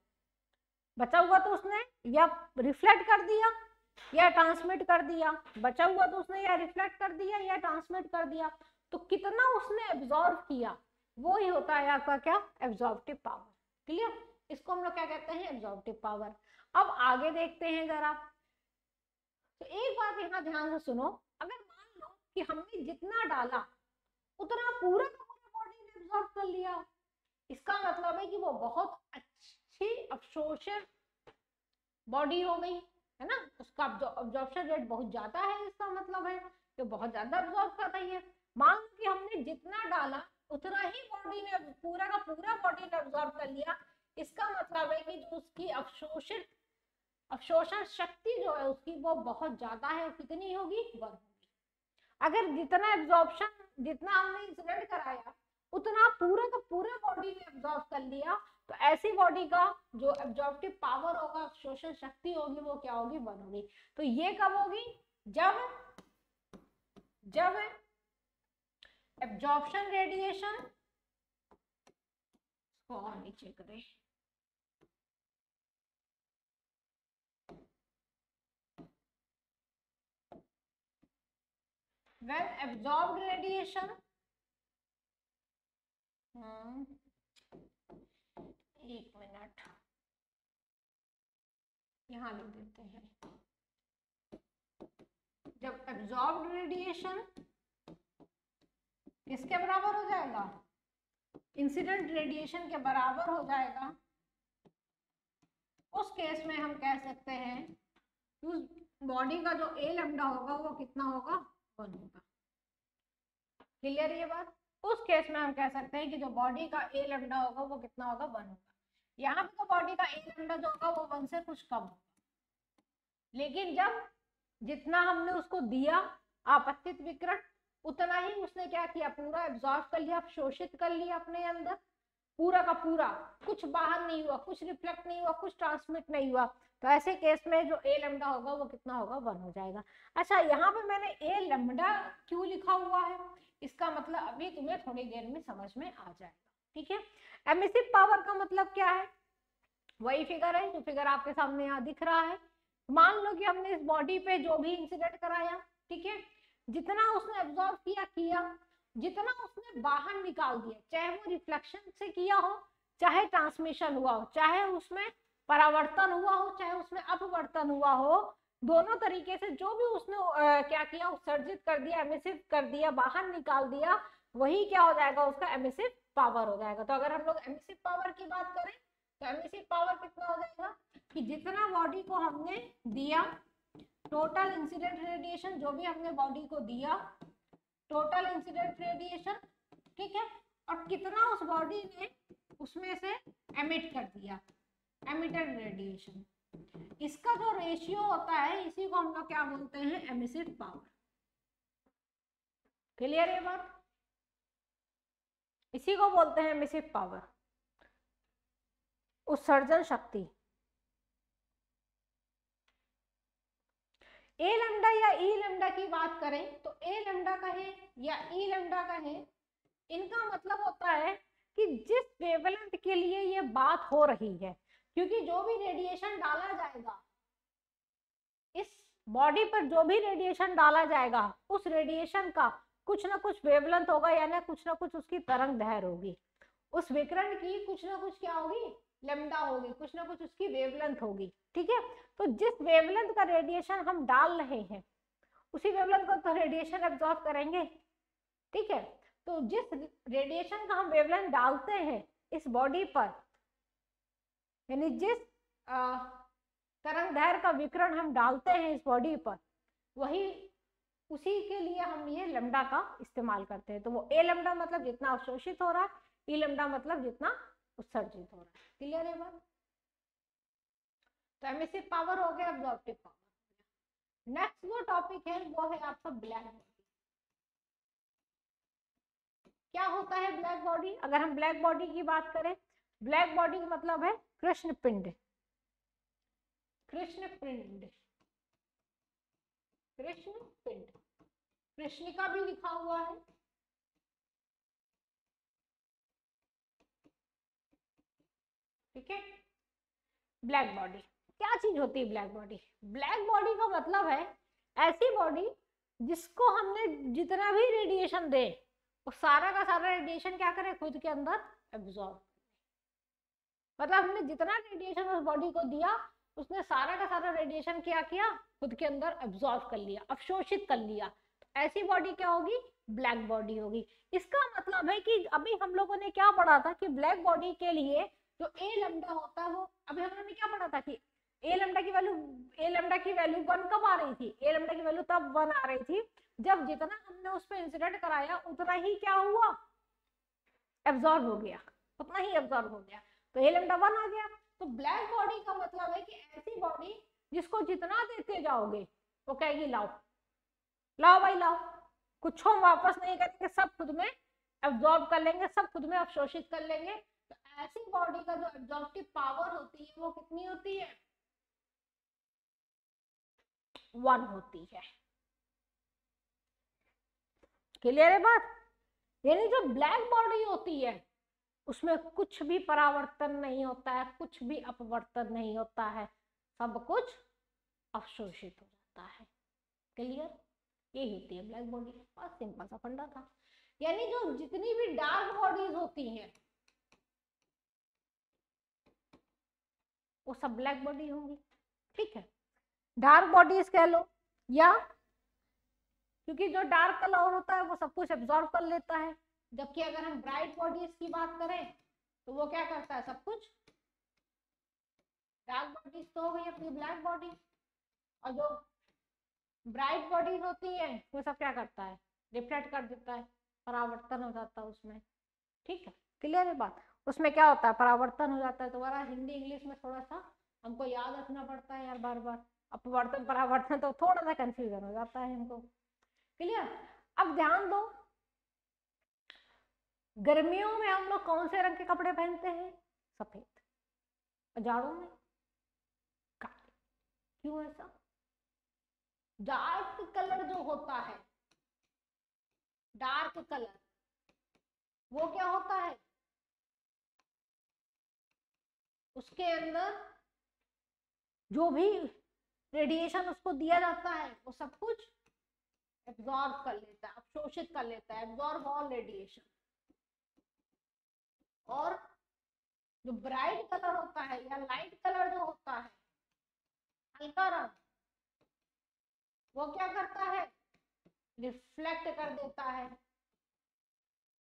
बचा हुआ तो उसने? या रिफ्लेक्ट कर दिया? या ट्रांसमिट कर दिया, बचा हुआ तो उसने, या रिफ्लेक्ट कर दिया, या ट्रांसमिट कर दिया तो कितना उसने एब्जॉर्ब किया? वो ही होता है आपका क्या? एब्जॉर्बिव पावर क्लियर इसको हम लोग क्या कहते हैं? एब्जॉर्बिव पावर अब आगे देखते हैं जरा। तो एक बात यहाँ ध्यान से सुनो। अगर मान लो कि हमने जितना डाला, उतना पूरा का पूरा बॉडी ने एब्जॉर्ब कर लिया। इसका मतलब है कि वो बहुत अच्छी अवशोषण बॉडी हो गई। है ना? उसका अब्जॉर्प्शन रेट बहुत ज़्यादा है, इसका मतलब है कि बहुत ज़्यादा अब्जॉर्ब कर रही है। मान लो कि हमने जितना डाला, उतना ही बॉडी ने पूरा का पूरा बॉडी ने अब्जॉर्ब कर लिया। इसका मतलब है कि जो उसकी अवशोषित, अवशोषण शक्ति जो है उसकी वो बहुत ज़्यादा है कितनी होगी? वन अगर जितना एब्जॉर्प्शन जितना हमने इंसिडेंट कराया उतना पूरा का पूरा बॉडी ने एब्जॉर्ब कर लिया। तो ऐसी बॉडी का जो एब्जॉर्बिव पावर होगा, शोषण शक्ति होगी, वो क्या होगी? वन होगी। तो ये कब होगी? जब जब एब्जॉर्प्शन रेडिएशन और नीचे करें। When absorbed radiation एक मिनट। यहाँ लिख देते हैं। जब एब्जॉर्ब्ड रेडिएशन किसके बराबर हो जाएगा? इंसिडेंट रेडिएशन के बराबर हो जाएगा। उस केस में हम कह सकते हैं उस बॉडी का जो ए लैम्डा होगा, वो कितना होगा? वन होगा। क्लियर ये बात? उस केस में हम कह सकते हैं कि जो बॉडी का ए लैम्डा होगा, वो कितना होगा? वन होगा। यहाँ पे तो बॉडी का ए लैम्डा जो होगा, वो वन से कुछ कम होगा। लेकिन जब जितना हमने उसको दिया, आपत्तित विकरण, उतना ही उसने क्या किया? पूरा एब्जॉर्व कर लिया, शोषित कर लिया अपने अंदर। पूरा का पूरा कुछ बाहर नहीं हुआ, कुछ रिफ्लेक्ट नहीं हुआ, कुछ ट्रांसमिट नहीं हुआ। तो ऐसे केस में जो ए लेमडा होगा, वो कितना होगा? वन हो जाएगा। अच्छा यहाँ पे मैंने ए लेमडा क्यों लिखा हुआ है? इसका मतलब अभी तुम्हें थोड़ी देर में समझ में आ जाएगा। ठीक है? एमिसिव पावर का मतलब क्या है? वही फिगर है, जो फिगर आपके सामने यहाँ दिख रहा है। मान लो कि हमने इस बॉडी पे जो भी इंसिडेंट कराया, ठीक है? जितना उसने एब्जॉर्व किया किया। जितना उसने बाहर निकाल दिया, चाहे वो रिफ्लेक्शन से किया हो, चाहे ट्रांसमिशन हुआ हो, चाहे उसमें परावर्तन हुआ हो चाहे उसमें अपवर्तन हुआ हो दोनों तरीके से जो भी उसने आ, क्या किया उत्सर्जित कर दिया एमिसिव कर दिया बाहर निकाल दिया वही क्या हो जाएगा उसका एमिसिव पावर हो जाएगा। तो अगर हम लोग एमिसिव पावर की बात करें तो एमिसिव पावर कितना हो जाएगा? कि जितना बॉडी को हमने दिया टोटल इंसिडेंट रेडिएशन जो भी हमने बॉडी को दिया टोटल इंसिडेंट रेडिएशन ठीक है? और कितना उस बॉडी ने उसमें से एमिट कर दिया। एमिटेड रेडिएशन इसका जो रेशियो होता है, इसी को हम लोग क्या बोलते हैं? एमिसिव पावर क्लियर ये बात? इसी को बोलते हैं एमिसिव पावर उत्सर्जन शक्ति. ए लेमडा या ई लेमडा की बात करें तो ए लेमडा कहें या ई लेमडा कहें इनका मतलब होता है कि जिस वेवलेंथ के लिए ये बात हो रही है क्योंकि जो भी रेडिएशन डाला जाएगा, इस बॉडी पर जो भी रेडिएशन डाला जाएगा, उस रेडिएशन का कुछ ना कुछ वेवलेंथ होगा, यानी कुछ ना कुछ उसकी तरंग दहर होगी। उस विकरण की कुछ ना कुछ क्या होगी? लेमडा होगी, कुछ ना कुछ उसकी वेवलेंथ होगी, ठीक है? तो जिस वेवलेंथ का रेडिएशन हम डाल रहे हैं, उसी वेवलेंथ को तो रेडिएशन एब्जॉर्ब करेंगे, ठीक है? तो जिस रेडिएशन का हम वेवलेंथ डालते हैं, इस बॉडी पर यानी जिस तरंग दैर का विकरण हम डालते हैं इस बॉडी पर, वही उसी के लिए हम ये लम्डा का इस्तेमाल करते हैं। तो वो ए लम्डा मतलब जितना अवशोषित हो रहा है ई लमडा मतलब जितना उत्सर्जित हो रहा है। क्लियर है बात? तो एमिसिव पावर हो गया एब्जॉर्प्टिव पावर नेक्स्ट जो टॉपिक है, वो है आपका ब्लैक क्या होता है ब्लैक बॉडी अगर हम ब्लैक बॉडी की बात करें ब्लैक बॉडी का मतलब है कृष्ण पिंड कृष्ण पिंड कृष्ण पिंड कृष्ण का भी लिखा हुआ है। ठीक है? Black body. क्या चीज़ होती है ब्लैक बॉडी? ब्लैक बॉडी का मतलब है ऐसी बॉडी जिसको हमने जितना भी रेडिएशन दे, वो सारा का सारा रेडिएशन क्या करे? खुद के अंदर एब्जॉर्ब मतलब हमने जितना रेडिएशन उस बॉडी को दिया, उसने सारा का सारा रेडिएशन क्या किया? खुद के अंदर एब्जॉर्ब कर लिया, अवशोषित कर लिया। ऐसी बॉडी क्या होगी? ब्लैक बॉडी होगी। इसका मतलब है कि अभी हम लोगों ने क्या पढ़ा था कि ब्लैक बॉडी के लिए जो ए लंबा होता है वो, अभी हम लोगों ने क्या पढ़ा था कि ए लंबा की वैल्यू ए लंबा की वैल्यू वन कब आ रही थी? ए लंबा की वैल्यू तब वन आ रही थी। जब जितना हमने उस पर इंसिडेंट कराया, उतना ही क्या हुआ? एब्जॉर्ब हो गया। उतना ही एब्जॉर्ब हो गया। तो ए लेमडा वन आ गया। तो ब्लैक बॉडी का मतलब है कि ऐसी बॉडी जिसको जितना देते जाओगे, वो कहेगी, लाओ। लाओ भाई, लाओ। कुछ हम वापस नहीं करेंगे, सब खुद में एब्जॉर्ब कर लेंगे, सब खुद में अवशोषित कर लेंगे। तो ऐसी बॉडी का जो एब्जॉर्बिव पावर होती है, वो कितनी होती है? वन होती है। क्लियर है बात? यानी जो ब्लैक बॉडी होती है उसमें कुछ भी परावर्तन नहीं होता है, कुछ भी अपवर्तन नहीं होता है, सब कुछ अवशोषित हो जाता है। क्लियर यही होती है ब्लैक बॉडी बस सिंपल सा फंडा था। यानी जो जितनी भी डार्क बॉडीज होती हैं, वो सब ब्लैक बॉडी होंगी। ठीक है? डार्क बॉडीज कह लो, या क्योंकि जो डार्क कलर होता है, वो सब कुछ एब्जॉर्व कर लेता है। जबकि अगर हम ब्राइट बॉडीज की बात करें तो वो क्या करता है? सब कुछ? डार्क बॉडीज तो हो गई अपनी ब्लैक बॉडी और जो ब्राइट बॉडीज होती है, वो सब क्या करता है? रिफ्लेक्ट कर देता है, परावर्तन हो जाता है उसमें। ठीक है? क्लियर है बात? उसमें क्या होता है? परावर्तन हो जाता है। बड़ा हिंदी, इंग्लिश में थोड़ा सा हमको याद रखना पड़ता है यार बार बार अपवर्तन, परावर्तन तो थोड़ा सा कंफ्यूजन हो जाता है हमको। क्लियर अब ध्यान दो गर्मियों में हम लोग कौन से रंग के कपड़े पहनते हैं? सफ़ेद। जाड़ों में। काले। क्यों ऐसा? डार्क कलर जो होता है, डार्क कलर, वो क्या होता है? उसके अंदर जो भी रेडिएशन उसको दिया जाता है, वो सब कुछ एब्जॉर्ब कर लेता है, अवशोषित कर लेता है एब्जॉर्ब ऑल रेडिएशन और जो ब्राइट कलर होता है या लाइट कलर जो होता है, हल्का रंग, वो क्या करता है? रिफ्लेक्ट कर देता है,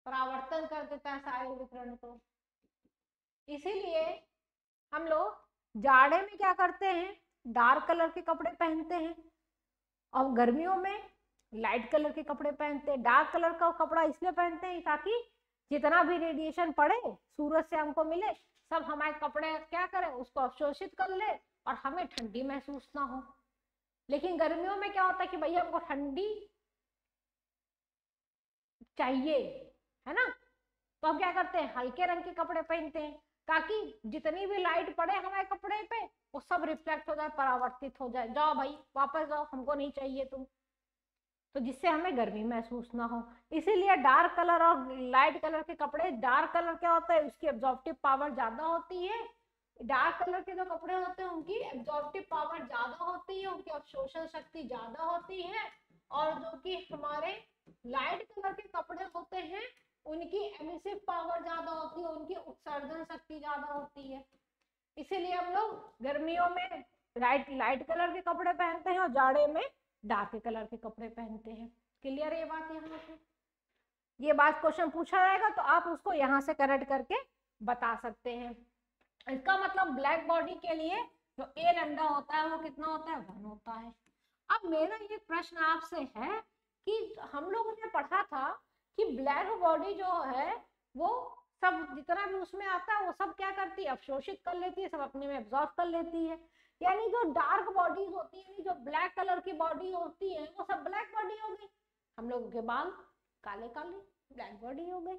परावर्तन कर देता है सारे विकिरण को। इसीलिए हम लोग जाड़े में क्या करते हैं? डार्क कलर के कपड़े पहनते हैं और गर्मियों में लाइट कलर के कपड़े पहनते हैं। डार्क कलर का कपड़ा इसलिए पहनते हैं ताकि जितना भी रेडिएशन पड़े सूरज से हमको मिले, सब हमारे कपड़े क्या करें, उसको अवशोषित कर ले और हमें ठंडी महसूस ना हो। लेकिन गर्मियों में क्या होता है कि भैया हमको ठंडी चाहिए, है ना? तो हम क्या करते हैं, हल्के रंग के कपड़े पहनते हैं, ताकि जितनी भी लाइट पड़े हमारे कपड़े पे, वो सब रिफ्लेक्ट हो जाए, परावर्तित हो जाए। जाओ भाई, वापस जाओ, हमको नहीं चाहिए तुम। तो जिससे हमें गर्मी महसूस ना हो। इसीलिए डार्क कलर और लाइट कलर के कपड़े, डार्क कलर क्या होता है, उसकी एब्जॉर्प्टिव पावर ज़्यादा होती है। डार्क कलर के जो कपड़े होते हैं, उनकी एब्जॉर्प्टिव पावर ज़्यादा होती है, उनकी अवशोषण शक्ति ज़्यादा होती है। और जो कि हमारे लाइट कलर के कपड़े होते हैं, उनकी एमिसिव पावर ज़्यादा होती है, उनकी उत्सर्जन शक्ति ज़्यादा होती है। इसीलिए हम लोग गर्मियों में लाइट लाइट कलर के कपड़े पहनते हैं और जाड़े में डार्क कलर के कपड़े पहनते हैं। क्लियर ये बात यहाँ पे ये बात क्वेश्चन पूछा जाएगा तो आप उसको यहाँ से करेक्ट करके बता सकते हैं। इसका मतलब ब्लैक बॉडी के लिए जो ए लैम्डा होता है वो कितना होता है? वन होता है। अब मेरा ये प्रश्न आपसे है कि हम लोगों ने पढ़ा था कि ब्लैक बॉडी जो है वो सब जितना भी उसमें आता है वो सब क्या करती है? अवशोषित कर लेती है, सब अपने में एब्जॉर्व कर लेती है। यानी जो डार्क बॉडीज होती है, जो ब्लैक कलर की बॉडी होती है, वो सब ब्लैक बॉडी हो गई। हम लोगों के बाल काले काले ब्लैक बॉडी हो गई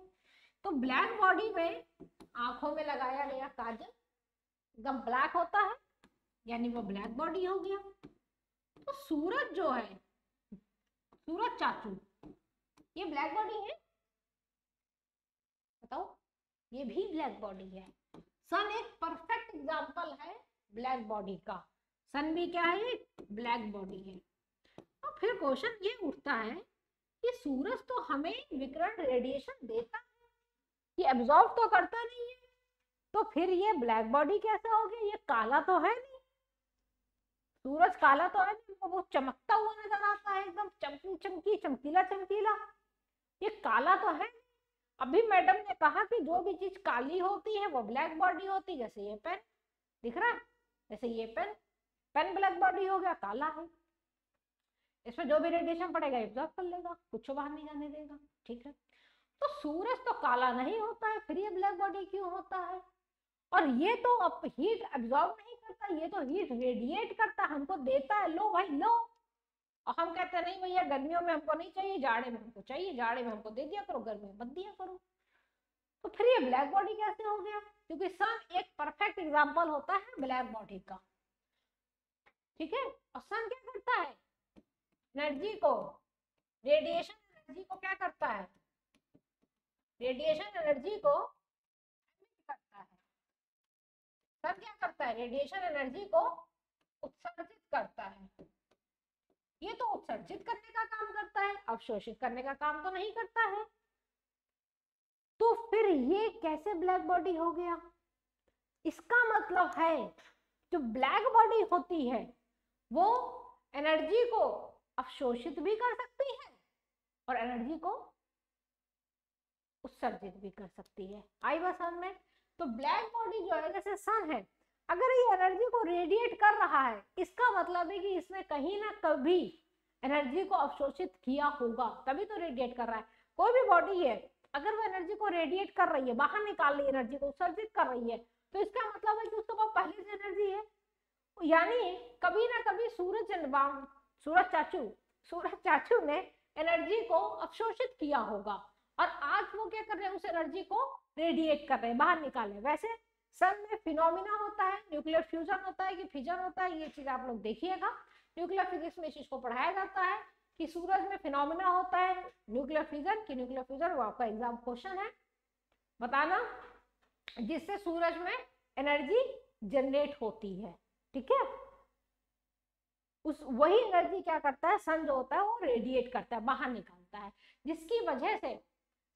तो ब्लैक बॉडी में आँखों में लगाया गया काजल, एकदम ब्लैक होता है, यानी वो ब्लैक बॉडी हो गया। तो सूरज जो है, सूरज चाचू, ये ब्लैक बॉडी है। बताओ, ये भी ब्लैक बॉडी है। सन एक परफेक्ट एग्जांपल है। ब्लैक बॉडी का। सन भी क्या है? ब्लैक बॉडी है। तो फिर क्वेश्चन ये उठता है कि सूरज तो हमें विकरण रेडिएशन देता है। ये एब्जॉर्ब तो करता नहीं है। तो फिर ये ब्लैक बॉडी कैसे हो गया ये काला तो है नहीं। सूरज काला तो है नहीं वो चमकता हुआ नज़र आता है एकदम। चमकी चमकी, चमकीला चमकीला। ये काला तो है। अभी मैडम ने कहा कि जो भी चीज़ काली होती है, वो ब्लैक बॉडी होती जैसे ये पेन। दिख रहा है? जैसे ये पेन पेन ब्लैक बॉडी हो गया, काला है। इसमें जो भी रेडिएशन पड़ेगा एब्जॉर्ब कर लेगा, कुछ बाहर नहीं जाने देगा, ठीक है? तो सूरज तो काला नहीं होता है, फिर ये ब्लैक बॉडी क्यों होता है? और ये तो अब हीट एब्जॉर्ब नहीं करता, ये तो हीट रेडिएट करता है हमको देता है, लो भाई, लो। और हम कहते हैं, नहीं भैया, गर्मियों में हमको नहीं चाहिए, जाड़े में हमको चाहिए, जाड़े में हमको दे दिया करो गर्मी में मत दिया करो। तो फिर ये ब्लैक बॉडी कैसे हो गया? क्योंकि सन एक परफेक्ट एग्ज़ाम्पल होता है ब्लैक बॉडी का। ठीक है? और सन क्या करता है? एनर्जी को रेडिएशन एनर्जी को क्या करता है? रेडिएशन एनर्जी को करता है। सन क्या करता है? रेडिएशन एनर्जी को उत्सर्जित करता है। ये तो उत्सर्जित करने का काम करता है, अवशोषित करने का काम तो नहीं करता है। तो फिर ये कैसे ब्लैक बॉडी हो गया? इसका मतलब है, जो ब्लैक बॉडी होती है, वो एनर्जी को अवशोषित भी कर सकती है और एनर्जी को उत्सर्जित भी कर सकती है। आई बस में। तो ब्लैक बॉडी जो है, जैसे सन है, अगर ये एनर्जी को रेडिएट कर रहा है, इसका मतलब है कि इसने कहीं ना कभी एनर्जी को अवशोषित किया होगा, तभी तो रेडिएट कर रहा है। कोई भी बॉडी है अगर वो एनर्जी को रेडिएट कर रही है, बाहर निकाल रही है एनर्जी को, उत्सर्जित कर रही है तो इसका मतलब है कि उसके पास पहले से एनर्जी है। यानी कभी ना कभी सूरज सूरज चाचू सूरज चाचू ने एनर्जी को अवशोषित किया होगा और आज वो क्या कर रहे हैं, उस एनर्जी को रेडिएट कर रहे हैं, बाहर निकाल रहे वैसे सन में फिनोमिना होता है न्यूक्लियर फ्यूजन होता है कि फिजन होता है, ये चीज़ आप लोग देखिएगा। न्यूक्लियर फिजिक्स में इस चीज़ को पढ़ाया जाता है। कि सूरज में फिनोमिना होता है न्यूक्लियर फ्यूजन की न्यूक्लियर फ्यूजन वो आपका एग्ज़ाम क्वेश्चन है। बताना, जिससे सूरज में एनर्जी जनरेट होती है, ठीक है? उस, वही एनर्जी क्या करता है? सन जो होता है, वो रेडिएट करता है, बाहर निकालता है। जिसकी वजह से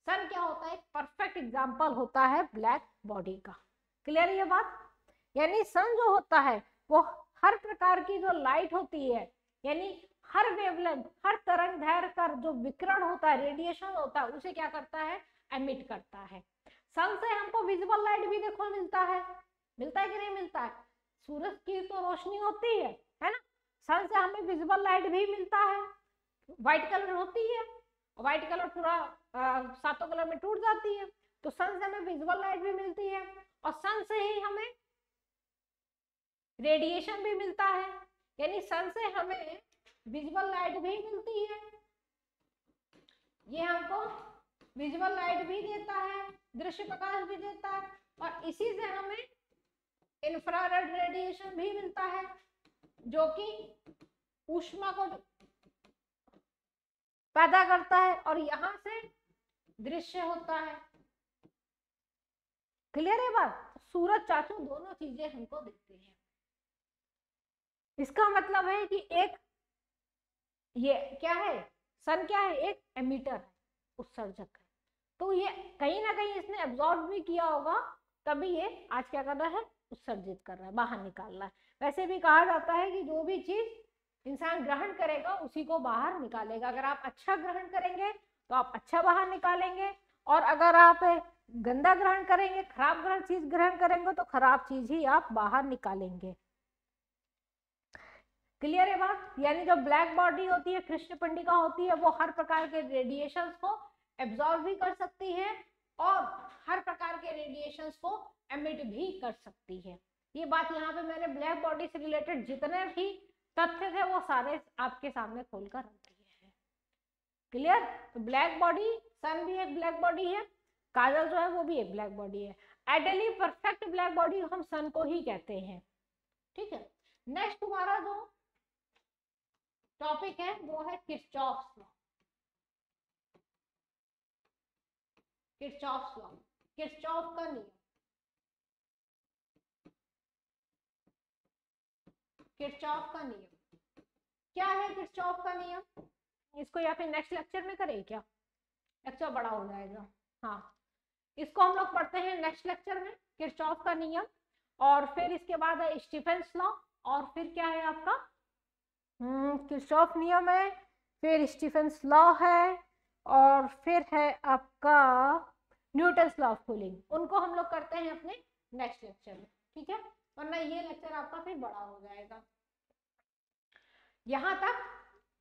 सन क्या होता है? परफेक्ट एग्ज़ाम्पल होता है ब्लैक बॉडी का। क्लियर ये बात? यानी सन जो होता है, वो हर प्रकार की जो लाइट होती है, यानी हर वेवलेंथ हर तरंग दैर्घ्य का जो विकिरण होता है रेडिएशन होता है, उसे क्या करता है? एमिट करता है। सन से हमको विजिबल लाइट भी देखो मिलता है। मिलता है कि नहीं मिलता है? सूरज की तो रोशनी होती है है ना? सन से हमें विजिबल लाइट भी मिलता है। व्हाइट कलर होती है व्हाइट कलर पूरा सातों कलर में टूट जाती है तो सन से हमें विजिबल लाइट भी मिलती है, और सन से ही हमें रेडिएशन भी मिलता है। यानी सन से हमें विजिबल लाइट भी मिलती है। ये हमको विजुअल लाइट भी देता है, दृश्य प्रकाश भी देता है, और इसी से हमें इंफ्रारेड रेडिएशन भी मिलता है, जो कि ऊष्मा को पैदा करता है और यहाँ से दृश्य होता है। क्लियर है बात? सूरज, चाचू, दोनों चीज़ें हमको देते हैं। इसका मतलब है कि एक ये क्या है? सन क्या है? एक एमीटर है, उत्सर्जक है। तो ये कहीं ना कहीं इसने एब्जॉर्ब भी किया होगा, तभी ये आज क्या कर रहा है? उत्सर्जित कर रहा है, बाहर निकाल रहा है। वैसे भी कहा जाता है कि जो भी चीज़ इंसान ग्रहण करेगा, उसी को बाहर निकालेगा। अगर आप अच्छा ग्रहण करेंगे तो आप अच्छा बाहर निकालेंगे। और अगर आप गंदा ग्रहण करेंगे, खराब ग्रहण चीज़ ग्रहण करेंगे तो खराब चीज़ ही आप बाहर निकालेंगे। क्लियर है बात? यानी जो ब्लैक बॉडी होती है, कृष्ण पंडिका होती है, वो हर प्रकार के रेडिएशन को एब्जॉर्व भी कर सकती है और हर प्रकार के रेडिएशन को एमिट भी कर सकती है। ये बात यहाँ पे मैंने ब्लैक बॉडी से रिलेटेड जितने भी तथ्य थे, वो सारे आपके सामने खोलकर रख दिए हैं। क्लियर तो ब्लैक बॉडी सन भी एक ब्लैक बॉडी है, काजल जो है वो भी एक ब्लैक बॉडी है। आइडियली परफेक्ट ब्लैक बॉडी हम सन को ही कहते हैं। ठीक है? नेक्स्ट हमारा जो टॉपिक है, वो है Kirchhoff law Kirchhoff law Kirchhoff का नियम. किरचॉफ का नियम. क्या है किरचॉफ का नियम? इसको या फिर नेक्स्ट लेक्चर में करें क्या? लेक्चर बड़ा हो जाएगा। हाँ। इसको हम लोग पढ़ते हैं नेक्स्ट लेक्चर में किरचॉफ का नियम, और फिर इसके बाद है स्टीफेंस लॉ और फिर क्या है आपका? हम्म, नियम है फिर स्टीफेंस लॉ है और फिर है आपका न्यूटन्स लॉ ऑफ़ कूलिंग। उनको हम लोग करते हैं अपने नेक्स्ट लेक्चर में ठीक है? वरना ये लेक्चर आपका फिर बड़ा हो जाएगा। यहाँ तक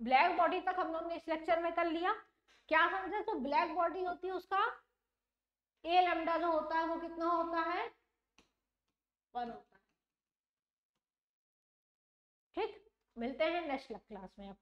ब्लैक बॉडी तक हम लोग ने इस लेक्चर में कर लिया। क्या समझे? तो ब्लैक बॉडी होती है उसका ए लैम्डा जो होता है वो कितना होता है? वन होता मिलते हैं नेक्स्ट क्लास में अब।